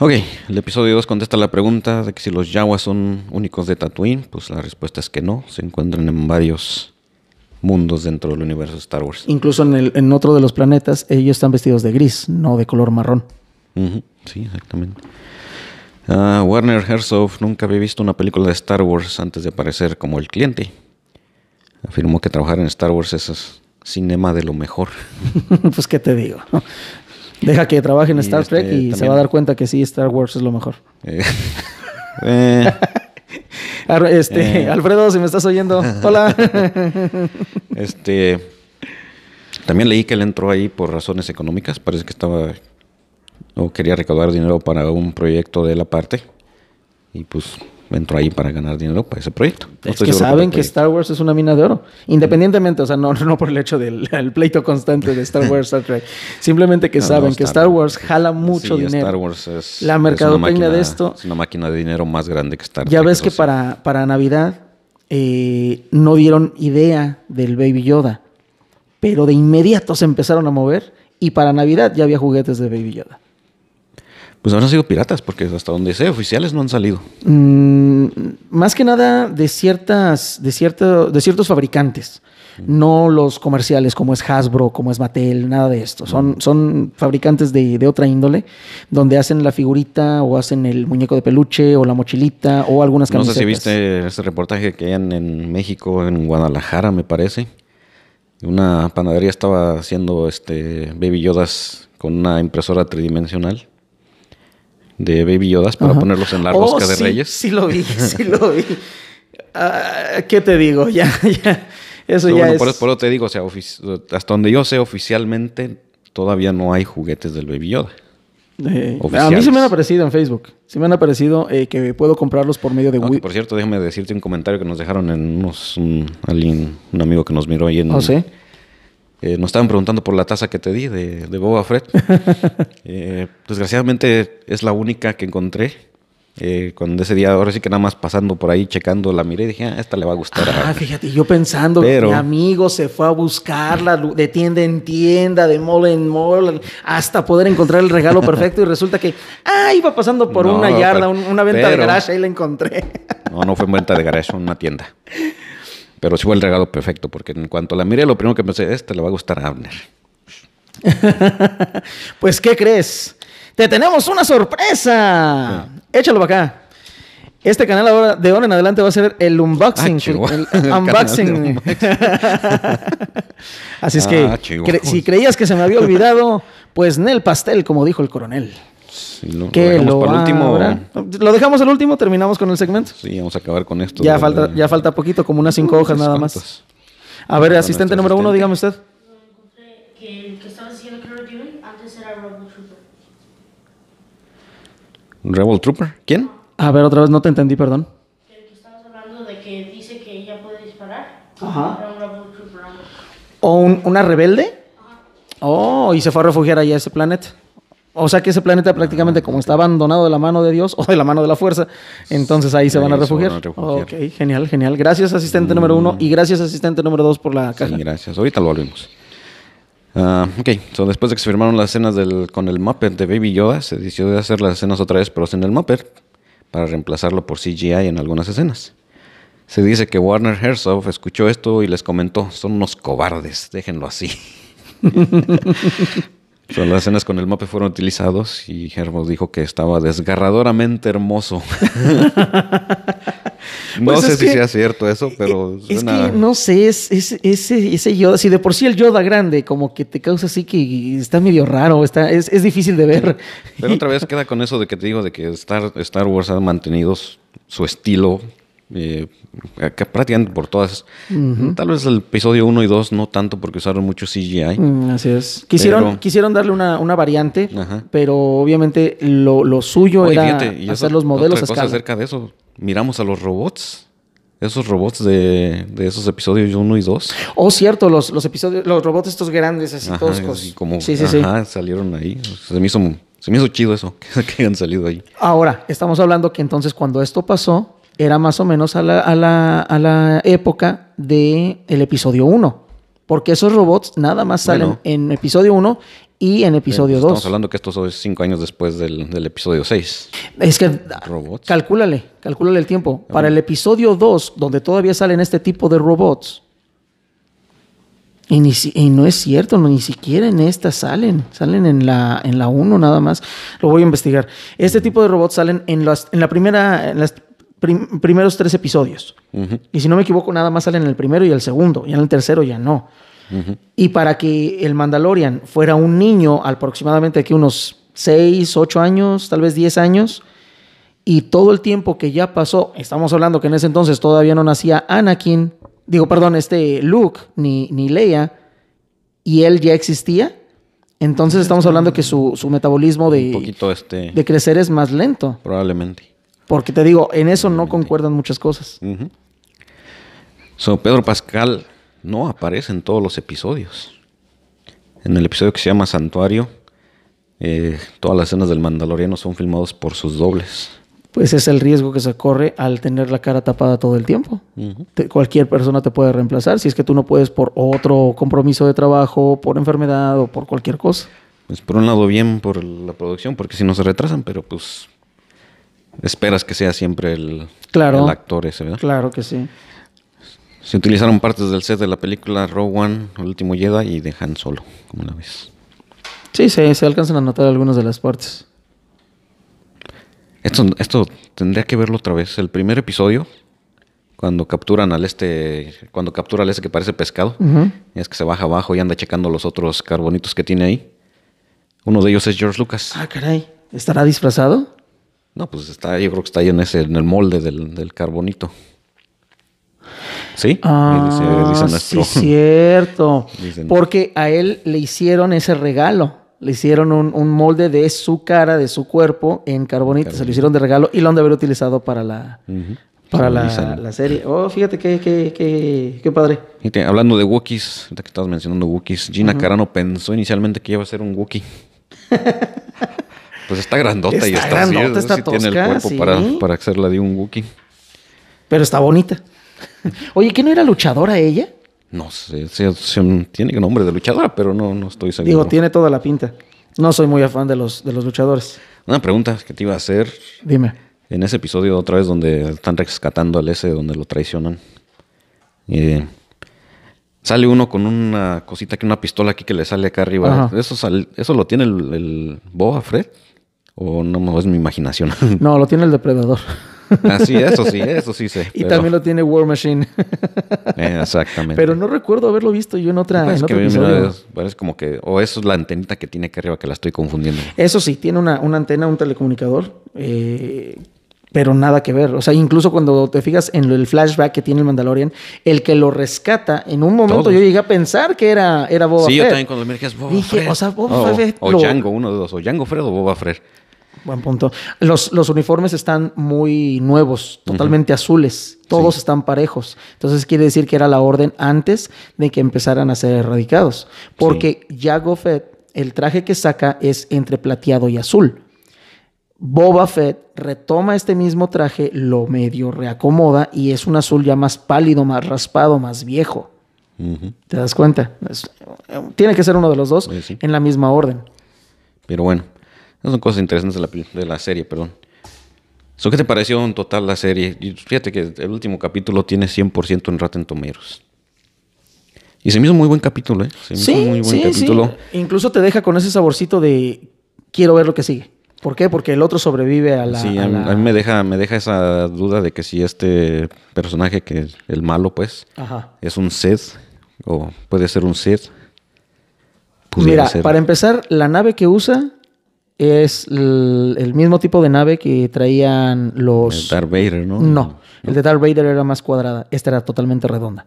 A: Ok, el episodio 2 contesta la pregunta de que si los Yawas son únicos de Tatooine, pues la respuesta es que no, se encuentran en varios mundos dentro del universo de Star Wars.
B: Incluso en, el, en otro de los planetas, ellos están vestidos de gris, no de color marrón.
A: Sí, exactamente. Ah, Warner Herzog nunca había visto una película de Star Wars antes de aparecer como el cliente. Afirmó que trabajar en Star Wars es cinema de lo mejor. *laughs*
B: pues, ¿qué te digo? *laughs* Deja que trabaje en
A: Y
B: Star
A: este,
B: Trek y se va a dar cuenta que sí, Star Wars es lo mejor.
A: Eh, *laughs* eh,
B: Este,
A: Eh.
B: Alfredo, si me estás oyendo, hola.
A: este, también leí que él entró ahí por razones económicas. Parece que estaba o quería recaudar dinero para un proyecto de la parte y pues entró ahí para ganar dinero para ese proyecto. No
B: es que saben que. Star Wars es una mina de oro. Independientemente, o sea, no, *laughs* no por el hecho del el pleito constante de Star Wars, Star Trek. Simplemente que
A: No, *laughs* no,
B: saben que
A: Star Wars.
B: Jala mucho
A: Sí,
B: dinero.
A: Star Wars es,
B: La
A: es
B: mercadotecnia
A: máquina-
B: de esto-
A: Es una máquina de dinero más grande que Star
B: Ya
A: Trek,
B: ves
A: eso
B: que para, para Navidad eh, no dieron idea del Baby Yoda, pero de inmediato se empezaron a mover y para Navidad ya había juguetes de Baby Yoda.
A: Pues habrán sido piratas, porque hasta donde sé, oficiales no han salido.
B: Mm, más que nada de ciertas, de cierto, de ciertos fabricantes, no los comerciales como es Hasbro, como es Mattel, nada de esto. Son, son fabricantes de, de otra índole, donde hacen la figurita o hacen el muñeco de peluche o la mochilita o algunas
A: No sé
B: camisetas.
A: si viste ese reportaje que hay en, en México, en Guadalajara, me parece. Una panadería estaba haciendo este Baby Yodas con una impresora tridimensional de Baby Yodas para
B: Ajá.
A: ponerlos en la
B: Oh,
A: rosca de
B: sí,
A: Reyes.
B: Sí lo vi, sí lo vi. *laughs* Ah, ¿Qué te digo? *laughs* Ya, ya. Eso
A: Pero
B: ya
A: bueno,
B: es.
A: por, eso- por eso te digo, o sea, hasta donde yo sé oficialmente, todavía no hay juguetes del Baby Yoda.
B: Eh, a mí se me han aparecido en Facebook. Se me han aparecido eh, que puedo comprarlos por medio de Wii.
A: por cierto, déjame decirte un comentario que nos dejaron en unos, un, alguien, un amigo que nos miró ahí en...
B: ¿Oh, sí?
A: Eh, nos estaban preguntando por la taza que te di de, de Boba Fett. *laughs* Eh, desgraciadamente es la única que encontré. Eh, cuando ese día, ahora sí que nada más pasando por ahí, checando, la miré y dije, ah, esta le va a gustar. a-
B: Ah, fíjate, yo pensando
A: Pero-
B: mi amigo se fue a buscarla de tienda en tienda, de mall en mall, hasta poder encontrar el regalo perfecto y resulta que, ah, iba pasando por
A: No,
B: una yarda,
A: pero-
B: una venta de garage, ahí la encontré.
A: No, no fue en venta de garage, una tienda. Pero sí fue el regalo perfecto, porque en cuanto la miré, lo primero que pensé, este le va a gustar a Abner. *laughs*
B: pues, ¿qué crees? Te tenemos una sorpresa. Échalo para acá. Este canal ahora, de ahora en adelante va a ser el unboxing.
A: Ah,
B: el *laughs*
A: El
B: unboxing. *laughs* Así es
A: Ah,
B: que, cre- si creías que se me había olvidado, pues Nel Pastel, como dijo el coronel.
A: Sí, lo, lo
B: Que
A: dejamos
B: lo,
A: para el último.
B: Lo dejamos al último, terminamos con el segmento.
A: Sí, vamos a acabar con esto.
B: Ya
A: de-
B: falta,
A: de-
B: ya falta poquito, como unas cinco hojas nada más.
A: cuantos.
B: A ver, asistente número uno,
A: asistente.
B: dígame usted.
C: Que el que estaba diciendo que era Dune antes era Robot Trooper.
A: Rebel Trooper. ¿Quién?
B: A ver, otra vez no te entendí, perdón.
C: Que el que estabas hablando de que dice que ella puede disparar
B: Ajá.
C: era un Robot Trooper.
B: ¿O un- una rebelde? Oh, y se fue a refugiar allá a ese planeta. O sea que ese planeta prácticamente como está abandonado de la mano de Dios *laughs* o de la mano de la fuerza, entonces ahí se van a refugiar.
A: van a refugiar.
B: Ok, genial, genial. Gracias asistente número uno y gracias asistente número dos por la
A: Sí,
B: caja.
A: gracias. Ahorita lo volvemos. Ah, ok, so, después de que se firmaron las escenas del, con el Muppet de Baby Yoda, se decidió hacer las escenas otra vez, pero sin el Muppet, para reemplazarlo por CGI en algunas escenas. Se dice que Warner Herzog escuchó esto y les comentó, son unos cobardes, déjenlo así. *laughs* *laughs* So, las escenas con el Muppet fueron utilizados y Herzog dijo que estaba desgarradoramente hermoso. *laughs* *laughs* no
B: Pues
A: sé si sea cierto eso, pero
B: Es
A: suena...
B: que no sé, es, es- ese, ese Yoda, si de por sí el Yoda grande como que te causa así que está medio raro, está, es, es difícil de ver.
A: Pero otra vez *laughs* queda con eso de que te digo de que Star, Star Wars ha mantenido su estilo eh, acá prácticamente por todas. Tal vez el episodio 1 y 2 no tanto porque usaron mucho CGI.
B: Mm, así es. Quisieron,
A: Pero-
B: quisieron darle una, una variante,
A: Ajá.
B: pero obviamente lo, lo suyo
A: Oye,
B: era
A: fíjate, y
B: hacer los modelos
A: otra cosa
B: escala.
A: acerca de eso. Miramos a los robots. Esos robots de, de esos episodios 1 y 2.
B: Oh, cierto, los, los episodios, los robots estos grandes, así
A: Ajá,
B: toscos.
A: así como,
B: sí, sí, sí.
A: ajá, salieron ahí. Se me hizo, se me hizo chido eso, que, *laughs* que hayan salido ahí.
B: Ahora, estamos hablando que entonces cuando esto pasó, era más o menos a la, a la, a la época del el episodio 1. Porque esos robots nada más salen
A: Bueno.
B: en episodio 1 y en episodio
A: Estamos
B: 2.
A: hablando que esto es 5 años después del, del episodio 6.
B: Es que
A: Robots.
B: calcúlale, calcúlale el tiempo. Para el episodio 2, donde todavía salen este tipo de robots, y, ni y no es cierto, no, ni siquiera en esta salen, salen en la, en la 1 nada más. Lo voy a investigar. Este tipo de robots salen en, las, en la primera, en primeros tres episodios. Y si no me equivoco, nada más salen en el primero y el segundo, y en el tercero ya no. Y para que el Mandalorian fuera un niño, aproximadamente aquí unos 6, 8 años, tal vez 10 años, y todo el tiempo que ya pasó, estamos hablando que en ese entonces todavía no nacía Anakin, digo, perdón, este Luke ni, ni Leia, y él ya existía, entonces estamos hablando que su, su metabolismo
A: Un
B: de,
A: poquito este.
B: de crecer es más lento.
A: Probablemente.
B: Porque te digo, en eso no concuerdan muchas cosas.
A: So, Pedro Pascal no aparece en todos los episodios. En el episodio que se llama Santuario, eh, todas las escenas del Mandaloriano son filmados por sus dobles.
B: Pues es el riesgo que se corre al tener la cara tapada todo el tiempo. Te- cualquier persona te puede reemplazar si es que tú no puedes por otro compromiso de trabajo, por enfermedad o por cualquier cosa.
A: Pues por un lado bien por la producción, porque si no se retrasan, pero pues esperas que sea siempre el,
B: Claro.
A: el actor ese, ¿verdad?
B: Claro que sí.
A: Se utilizaron partes del set de la película Rogue One, El último Jedi y de Han Solo, como la ves.
B: Sí, se, se alcanzan a notar algunas de las partes.
A: Esto, esto tendría que verlo otra vez. El primer episodio, cuando capturan al este, cuando captura al este que parece pescado, es que se baja abajo y anda checando los otros carbonitos que tiene ahí. Uno de ellos es George Lucas.
B: Ah, caray. ¿Estará disfrazado?
A: No, pues está, yo creo que está ahí en ese, en el molde del, del carbonito. ¿Sí?
B: Ah,
A: Dice, dice nuestro.
B: sí, cierto. *laughs*
A: Dicen.
B: Porque a él le hicieron ese regalo. Le hicieron un, un molde de su cara, de su cuerpo, en carbonito. Se lo hicieron de regalo y lo han de haber utilizado para la, para la, la serie. Oh, fíjate qué, qué, qué, qué padre.
A: Fíjate, hablando de Wookiees, ahorita que estabas mencionando Wookiees, Gina Carano pensó inicialmente que iba a ser un Wookiee. *laughs* pues está grandota y
B: Está
A: está, así,
B: grandota, está
A: sí tiene el
B: tosca,
A: cuerpo
B: sí.
A: para, para hacerla de un Wookiee.
B: Pero está bonita. Oye, ¿qué no era luchadora ella?
A: No sé, sí, sí, tiene nombre de luchadora, pero no, no estoy seguro.
B: Digo, tiene toda la pinta. No soy muy afán de los, de los luchadores.
A: Una pregunta que te iba a hacer
B: Dime.
A: en ese episodio otra vez donde están rescatando al ese donde lo traicionan. Eh, Sale uno con una cosita que una pistola aquí que le sale acá arriba.
B: Ajá.
A: ¿Eso, ¿Eso lo tiene el, el Boba Fred? ¿O no es mi imaginación? *laughs*
B: No, lo tiene el depredador.
A: ah, sí, eso sí, *laughs* eso sí sé.
B: y
A: pero-
B: también lo tiene War Machine. *laughs*
A: eh, exactamente.
B: Pero no recuerdo haberlo visto yo en otra.
A: Parece
B: en
A: que
B: otro
A: es- parece como que... O eso es la antenita que tiene aquí arriba que la estoy confundiendo.
B: Eso sí, tiene una, una antena, un telecomunicador, eh, pero nada que ver. O sea, incluso cuando te fijas en el flashback que tiene el Mandalorian, el que lo rescata, en un momento yo llegué a pensar que era, era Boba
A: sí, yo
B: Fett.
A: también cuando me dijiste Boba
B: Dije,
A: Fred.
B: o sea, Boba
A: o,
B: Fett
A: O
B: lo-
A: Django, uno de dos. O Django Fred o Boba Fred.
B: Buen punto. Los, los uniformes están muy nuevos, totalmente azules. Todos
A: Sí.
B: están parejos. Entonces quiere decir que era la orden antes de que empezaran a ser erradicados. Porque Jango Fett, el traje que saca es entre plateado y azul. Boba Fett retoma este mismo traje, lo medio reacomoda y es un azul ya más pálido, más raspado, más viejo. ¿Te das cuenta? Es- tiene que ser uno de los dos
A: Sí, sí.
B: en la misma orden.
A: Pero bueno, esas son cosas interesantes de la, de la serie, perdón. So, ¿Qué te pareció en total la serie? Y fíjate que el último capítulo tiene 100% en Rotten Tomatoes. Y se me hizo muy buen capítulo, ¿eh? Se me hizo muy buen capítulo.
B: Incluso te deja con ese saborcito de quiero ver lo que sigue. ¿Por qué? Porque el otro sobrevive a la.
A: sí,
B: a
A: a, mí-
B: la-
A: a mí me deja, me deja esa duda de que si este personaje, que es el malo, pues,
B: Ajá.
A: es un Sith, o puede ser un Sith.
B: Mira,
A: ser.
B: para empezar, la nave que usa es el, el mismo tipo de nave que traían los.
A: Darth Vader, ¿no?
B: No, el de Darth Vader era más cuadrada. Esta era totalmente redonda.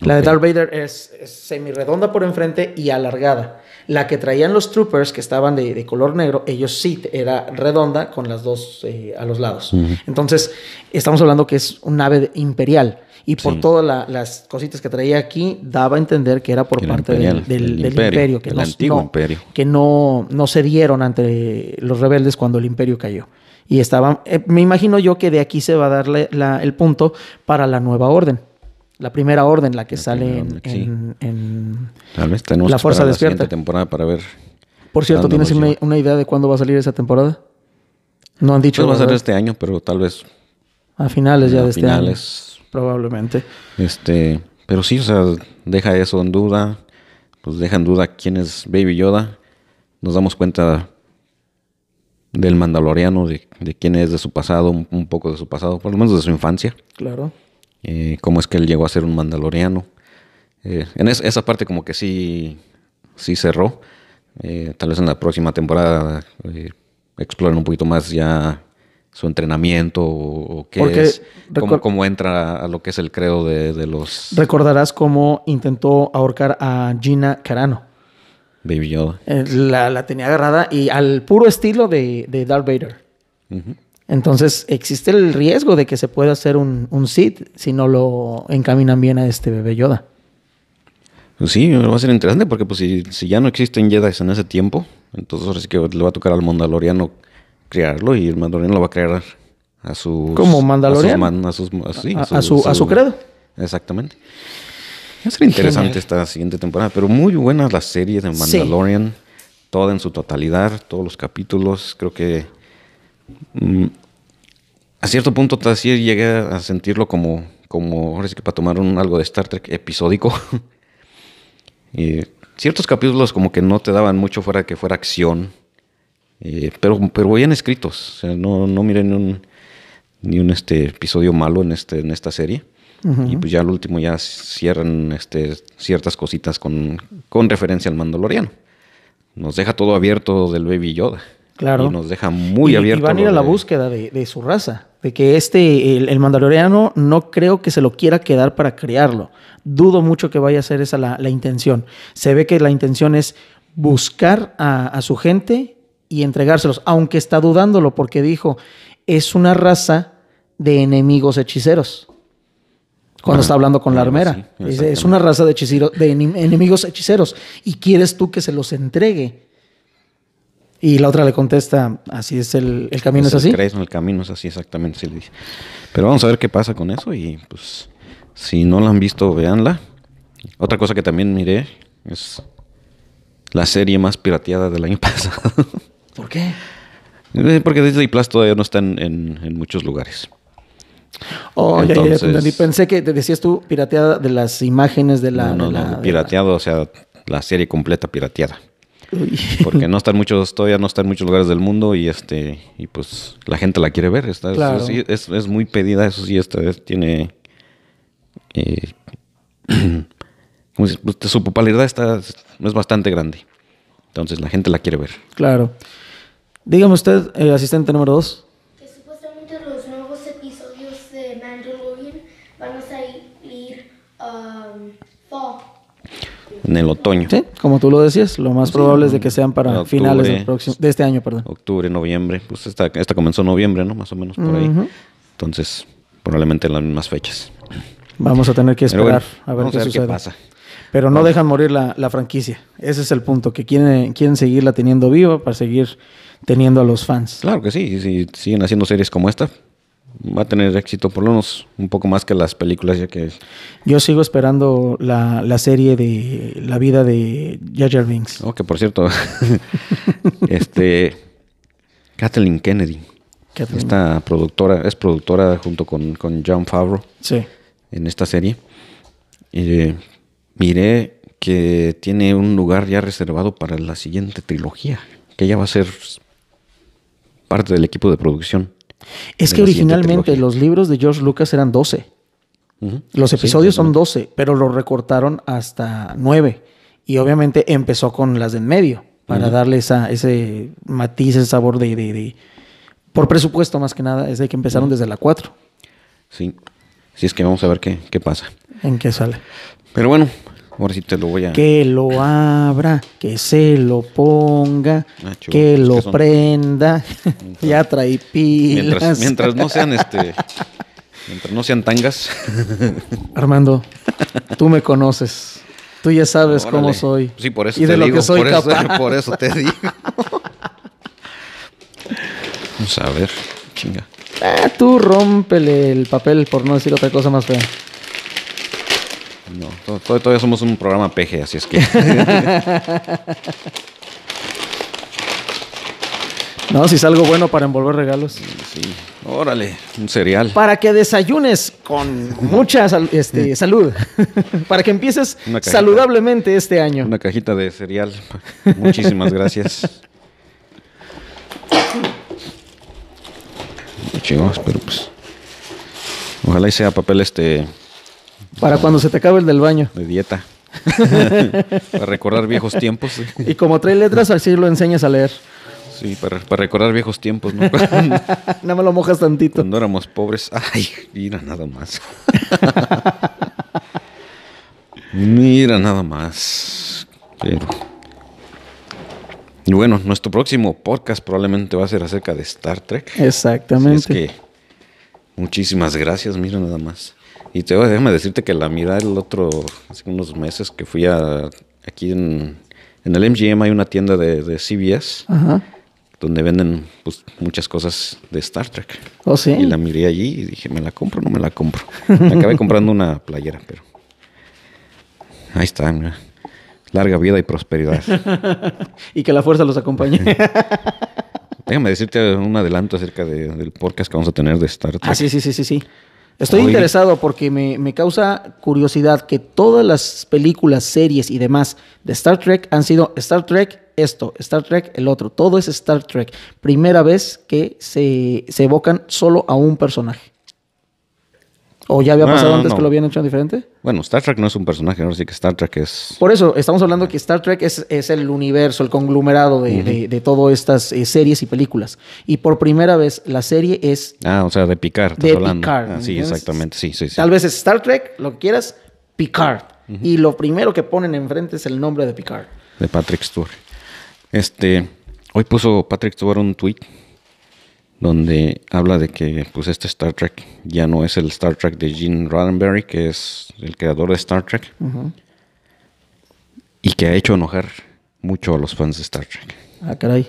B: La de. Darth Vader es, es semi-redonda por enfrente y alargada. La que traían los troopers, que estaban de, de color negro, ellos sí, era redonda con las dos eh, a los lados. Entonces, estamos hablando que es un nave imperial. Y por
A: Sí.
B: todas la- las cositas que traía aquí, daba a entender que era por parte del,
A: imperial,
B: del-
A: del
B: del
A: imperio,
B: imperio. que no-
A: antiguo
B: no-
A: imperio.
B: que no, no cedieron ante los rebeldes cuando el imperio cayó. Y estaban, eh, me imagino yo que de aquí se va a darle la- el punto para la nueva orden. La primera orden, la que
A: La
B: sale en,
A: sí.
B: en- en-
A: Tal vez tenemos
B: La fuerza despierta.
A: siguiente temporada para ver.
B: Por cierto,
A: ¿Dónde
B: ¿tienes una, idea de cuándo va a salir esa temporada? No han dicho.
A: Pues va a ser este año, pero tal vez
B: A finales ya de este
A: finales.
B: año. Probablemente.
A: Este, pero sí, o sea, deja eso en duda. Pues deja en duda quién es Baby Yoda. Nos damos cuenta del Mandaloriano, de, de quién es de su pasado, un, un poco de su pasado, por lo menos de su infancia.
B: Claro.
A: eh, cómo es que él llegó a ser un Mandaloriano. Eh, en es- esa parte como que sí, sí cerró. Eh, tal vez en la próxima temporada exploren un poquito más ya su entrenamiento o, o qué
B: Porque
A: es, cómo, cómo entra a lo que es el credo de, de los
B: Recordarás cómo intentó ahorcar a Gina Carano.
A: Baby Yoda.
B: Eh, La, la tenía agarrada y al puro estilo de, de Darth Vader. Entonces existe el riesgo de que se pueda hacer un, un Sith si no lo encaminan bien a este bebé Yoda.
A: Pues sí, va a ser interesante porque pues si, si ya no existen Jedi en ese tiempo, entonces ahora sí que le va a tocar al Mandaloriano crearlo y el Mandaloriano lo va a crear a sus...
B: ¿Como Mandaloriano?
A: A sus, a sus- a- sí,
B: A- a su- a su credo.
A: Exactamente. Va a ser interesante
B: Genial.
A: esta siguiente temporada, pero muy buena la serie de
B: Sí.
A: Mandalorian, toda en su totalidad, todos los capítulos, creo que mm, a cierto punto sí llegué a sentirlo como, como ahora sí que para tomar un, algo de Star Trek episódico. *laughs* y ciertos capítulos como que no te daban mucho fuera que fuera acción, eh, pero, pero bien escritos, o sea, no, no miren ni un, ni un este, episodio malo en, este, en esta serie. Y pues ya al último ya cierran este, ciertas cositas con, con referencia al Mandaloriano. Nos deja todo abierto del Baby Yoda.
B: Claro.
A: Y nos deja muy
B: y,
A: abierto.
B: Y van a ir a la
A: de-
B: búsqueda de, de su raza. De que este, el, el mandaloriano, no creo que se lo quiera quedar para criarlo. Dudo mucho que vaya a ser esa la, la intención. Se ve que la intención es buscar a, a su gente y entregárselos, aunque está dudándolo porque dijo, es una raza de enemigos hechiceros. Cuando está hablando con la armera. Dice, es una raza de, hechicero- de enemigos hechiceros. Y quieres tú que se los entregue. Y la otra le contesta, así es el, el camino, es, así.
A: credo, el camino es así, exactamente. sí le dice. Pero vamos a ver qué pasa con eso y pues si no la han visto, véanla. Otra cosa que también miré es la serie más pirateada del año *laughs* pasado.
B: ¿Por qué?
A: Eh, Porque Disney Plus todavía no está en, en- en muchos lugares.
B: Oh, ya, ya, ya,
A: Entonces-.
B: Pensé que te decías tú pirateada de las imágenes de la.
A: no, no,
B: de la-
A: no,
B: de la-
A: pirateado, o sea, la serie completa pirateada.
B: Uy.
A: Porque no *laughs* está en muchos, todavía no está en muchos lugares del mundo y este, y pues la gente la quiere ver. Está,
B: Claro.
A: es, es muy pedida, eso sí, esta vez tiene. eh, *clears throat* ¿cómo se- pues, su popularidad está, es bastante grande. Entonces la gente la quiere ver.
B: Claro. Dígame usted, eh, asistente número dos.
D: Que supuestamente los nuevos episodios de Mandalorian van a salir um, fall.
A: En el otoño.
B: Sí, como tú lo decías, lo más probable es de que sean para
A: Octubre.
B: finales del próximo, de este año, perdón.
A: Octubre, noviembre. Pues esta, esta comenzó en noviembre, ¿no? Más o menos por ahí. Entonces, probablemente en las mismas fechas.
B: Vamos a tener que esperar
A: bueno,
B: a ver
A: vamos
B: qué
A: a ver
B: sucede.
A: qué pasa.
B: Pero no dejan morir la, la franquicia. Ese es el punto, que quieren, quieren seguirla teniendo viva para seguir teniendo a los fans.
A: Claro que sí, si siguen haciendo series como esta, va a tener éxito por lo menos un poco más que las películas, ya que
B: Yo sigo esperando la, la serie de la vida de Jar Binks.
A: Oh, que por cierto, *laughs* este Kathleen Kennedy,
B: Kathleen.
A: esta productora, es productora junto con, con John Favreau
B: Sí.
A: en esta serie. Eh, miré que tiene un lugar ya reservado para la siguiente trilogía, que ya va a ser parte del equipo de producción.
B: Es que originalmente los libros de George Lucas eran 12.
A: Ujú.
B: Los
A: Sí,
B: episodios son
A: exactamente.
B: 12, pero lo recortaron hasta 9. Y obviamente empezó con las de en medio, para darle esa, ese matiz, ese sabor de, de- de- Por presupuesto, más que nada, es de que empezaron desde la 4.
A: Sí, sí es que vamos a ver qué, qué pasa.
B: ¿En qué sale?
A: Pero bueno, ahora sí te lo voy a...
B: Que lo abra, que se lo ponga,
A: Ah, chulo.
B: que lo
A: que
B: prenda. *laughs* ya trae pilas.
A: Mientras, mientras no sean este... *laughs* Mientras no sean tangas. *laughs*
B: Armando, tú me conoces. Tú ya sabes cómo soy.
A: Sí, por eso
B: y
A: te
B: de lo
A: digo.
B: que soy
A: por, eso,
B: capaz.
A: por eso te digo. Vamos a ver. Chinga.
B: Ah, tú rómpele el papel por no decir otra cosa más fea.
A: No, to- to- todavía somos un programa PG, así es que... *laughs*
B: No, si es algo bueno para envolver regalos.
A: sí. Órale, un cereal.
B: Para que desayunes con mucha sal- este, *laughs* salud. *laughs* para que empieces saludablemente este año.
A: Una cajita de cereal. Muchísimas gracias. Chicos, pero pues... Ojalá y sea papel este
B: Para cuando se te acabe el del baño.
A: de dieta. *laughs* para recordar viejos tiempos.
B: Y como trae letras, así lo enseñas a leer.
A: Sí, para, para recordar viejos tiempos, ¿no? *laughs*
B: Nada más lo mojas tantito.
A: Cuando éramos pobres. Ay, mira nada más. *laughs* mira nada más. Pero... Y bueno, nuestro próximo podcast probablemente va a ser acerca de Star Trek. Así
B: Exactamente.
A: es que muchísimas gracias, mira nada más. Y te voy a déjame decirte que la miré el otro, hace unos meses que fui a, aquí en, en el MGM hay una tienda de, de CBS
B: Ajá.
A: donde venden pues, muchas cosas de Star Trek.
B: ¿Oh, sí?
A: Y la miré allí y dije, ¿me la compro o no me la compro? Me acabé comprando una playera, pero... Ahí está, mira. Larga vida y prosperidad. *laughs*
B: Y que la fuerza los acompañe. *laughs*
A: Déjame decirte un adelanto acerca de- del podcast que vamos a tener de Star Trek.
B: ah, sí, sí, sí, sí, sí. Estoy
A: Hoy-
B: interesado porque me, me causa curiosidad que todas las películas, series y demás de Star Trek han sido Star Trek esto, Star Trek el otro. Todo es Star Trek. Primera vez que se, se evocan solo a un personaje. ¿O ya había
A: No,
B: pasado antes
A: no.
B: que lo habían hecho diferente?
A: Bueno, Star Trek no es un personaje, ahora sí que Star Trek es...
B: Por eso estamos hablando que Star Trek es, es el universo, el conglomerado de, de- de todas estas eh, series y películas. Y por primera vez la serie es
A: Ah, o sea, de Picard, estás
B: de
A: hablando.
B: Picard.
A: Ah,
B: ¿me
A: sí, exactamente, sí, sí, sí.
B: Tal vez es Star Trek, lo que quieras, Picard. Y lo primero que ponen enfrente es el nombre de Picard.
A: De Patrick Stewart. Este, hoy puso Patrick Stewart un tweet donde habla de que pues este Star Trek ya no es el Star Trek de Gene Roddenberry, que es el creador de Star Trek, y que ha hecho enojar mucho a los fans de Star Trek.
B: Ah, caray.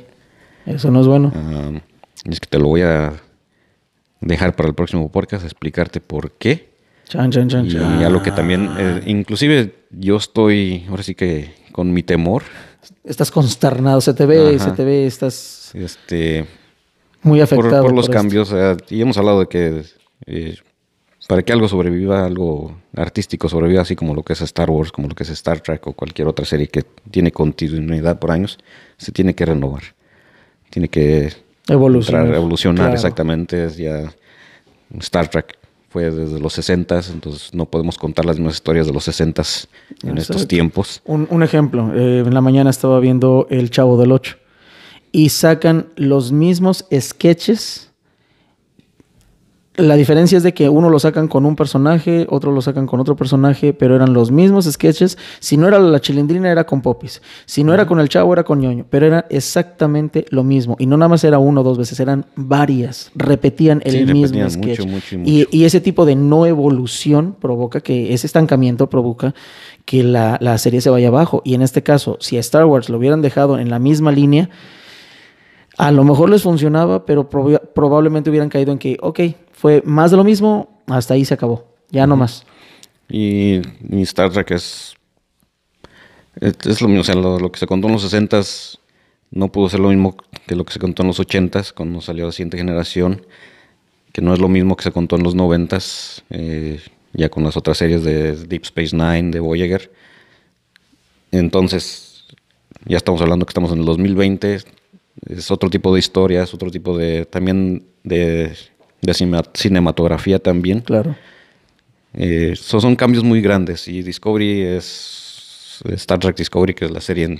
B: Eso no es bueno.
A: Es que te lo voy a dejar para el próximo podcast, explicarte por qué.
B: Chan, chan, chan,
A: Y algo que también, eh, inclusive yo estoy, ahora sí que con mi temor,
B: Estás consternado, se te ve,
A: Ajá.
B: se te ve, estás
A: este,
B: muy
A: por,
B: afectado.
A: por los cambios. y hemos hablado de que eh, para que algo sobreviva, algo artístico sobreviva, así como lo que es Star Wars, como lo que es Star Trek o cualquier otra serie que tiene continuidad por años, se tiene que renovar. Tiene que
B: Evolucionar.
A: entrar, evolucionar
B: Claro.
A: exactamente. Es ya Star Trek fue desde los 60 entonces no podemos contar las mismas historias de los 60 en estos tiempos.
B: Un, un ejemplo, eh, en la mañana estaba viendo El Chavo del Ocho y sacan los mismos sketches. La diferencia es de que uno lo sacan con un personaje, otro lo sacan con otro personaje, pero eran los mismos sketches. Si no era la chilindrina, era con Popis. Si no era con el chavo, era con ñoño. Pero era exactamente lo mismo. Y no nada más era uno o dos veces, eran varias. Repetían el
A: Sí,
B: mismo
A: repetían
B: sketch.
A: mucho, mucho y
B: Y,
A: mucho.
B: y ese tipo de no evolución provoca que ese estancamiento provoca que la, la serie se vaya abajo. Y en este caso, si a Star Wars lo hubieran dejado en la misma línea, a lo mejor les funcionaba, pero proba- probablemente hubieran caído en que, ok, fue más de lo mismo, hasta ahí se acabó. Ya no más.
A: Y, y Star Trek es, es, es lo mismo, o sea, lo, lo que se contó en los 60 no pudo ser lo mismo que lo que se contó en los 80 cuando salió la siguiente generación, que no es lo mismo que se contó en los 90 eh, ya con las otras series de Deep Space Nine, de Voyager. Entonces, ya estamos hablando que estamos en el 2020, es otro tipo de historia, es otro tipo de, también de, de cine- cinematografía también.
B: Claro.
A: Eh, so- son cambios muy grandes y Discovery es Star Trek Discovery, que es la serie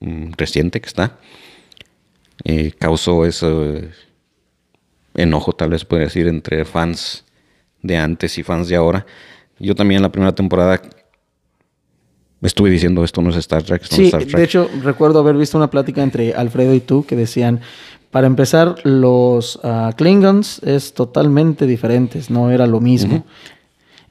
A: mm, reciente que está, eh, causó ese enojo, tal vez puede decir, entre fans de antes y fans de ahora. Yo también en la primera temporada estuve diciendo esto no es Star Trek, esto no
B: Sí,
A: es Star Trek.
B: de hecho, recuerdo haber visto una plática entre Alfredo y tú que decían, para empezar, los ah, Klingons es totalmente diferentes, no era lo mismo.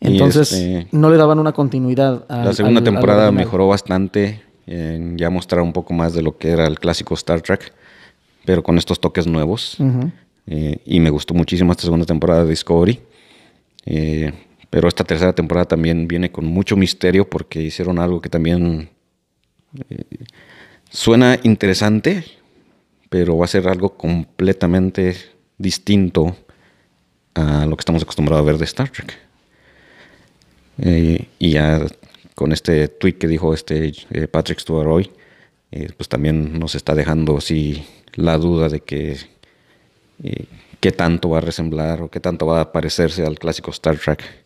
B: Entonces,
A: este-
B: no le daban una continuidad a
A: La segunda temporada mejoró bastante, en ya mostrar un poco más de lo que era el clásico Star Trek, pero con estos toques nuevos. Eh, y me gustó muchísimo esta segunda temporada de Discovery. Eh, pero esta tercera temporada también viene con mucho misterio porque hicieron algo que también eh, suena interesante, pero va a ser algo completamente distinto a lo que estamos acostumbrados a ver de Star Trek. Eh, y ya con este tweet que dijo este eh, Patrick Stewart hoy, pues también nos está dejando así la duda de que qué tanto va a resemblar o qué tanto va a parecerse al clásico Star Trek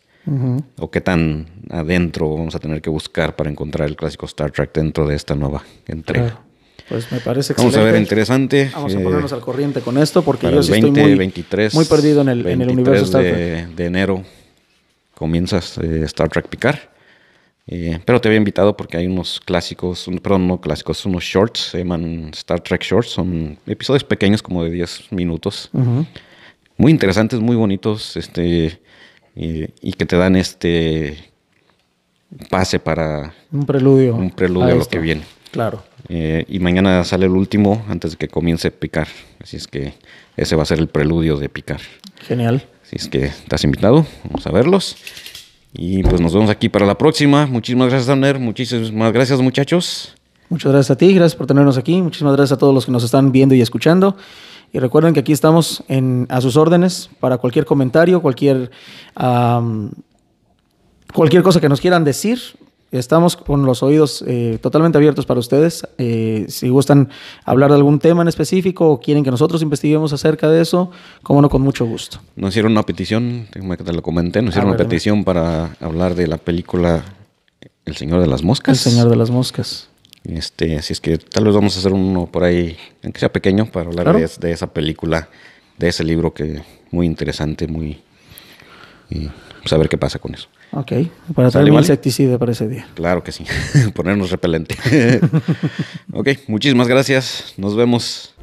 A: o qué tan adentro vamos a tener que buscar para encontrar el clásico Star Trek dentro de esta nueva entrega.
B: Claro. Pues me parece
A: Vamos a ver,
B: excelente.
A: interesante.
B: Vamos a
A: eh,
B: ponernos al corriente con esto porque yo sí
A: 20,
B: estoy muy,
A: 23,
B: muy perdido en el, en el
A: 23
B: universo Star Trek.
A: de, de enero comienzas eh, Star Trek Picard. Eh, pero te había invitado porque hay unos clásicos, un- perdón, no clásicos, unos shorts, se llaman Star Trek Shorts, son episodios pequeños como de 10 minutos. Muy interesantes, muy bonitos, este, y, y que te dan este pase para
B: Un preludio.
A: un preludio a, lo que viene.
B: Claro.
A: Eh, y mañana sale el último antes de que comience Picar. Así es que ese va a ser el preludio de Picar.
B: Genial.
A: Así es que estás invitado, vamos a verlos. Y pues nos vemos aquí para la próxima. Muchísimas gracias, Downer. Muchísimas gracias, muchachos.
B: Muchas gracias a ti, gracias por tenernos aquí. Muchísimas gracias a todos los que nos están viendo y escuchando. Y recuerden que aquí estamos en, a sus órdenes para cualquier comentario, cualquier, am, cualquier cosa que nos quieran decir. Estamos con los oídos eh, totalmente abiertos para ustedes. Eh, si gustan hablar de algún tema en específico o quieren que nosotros investiguemos acerca de eso, como no, con mucho gusto.
A: Nos hicieron una petición, déjame que te lo comenté, nos
B: A
A: hicieron una petición para hablar de la película El Señor de las
B: El
A: Moscas.
B: Señor de las Moscas.
A: Este, así es que tal vez vamos a hacer uno por ahí, aunque sea pequeño, para hablar
B: Claro.
A: de, de esa película, de ese libro que muy interesante, muy... Y pues a ver qué pasa con eso.
B: Ok. Para
A: ¿Sale,
B: traer insecticida para ese día.
A: Claro que sí, *laughs* ponernos repelente. *laughs* ok, muchísimas gracias, nos vemos.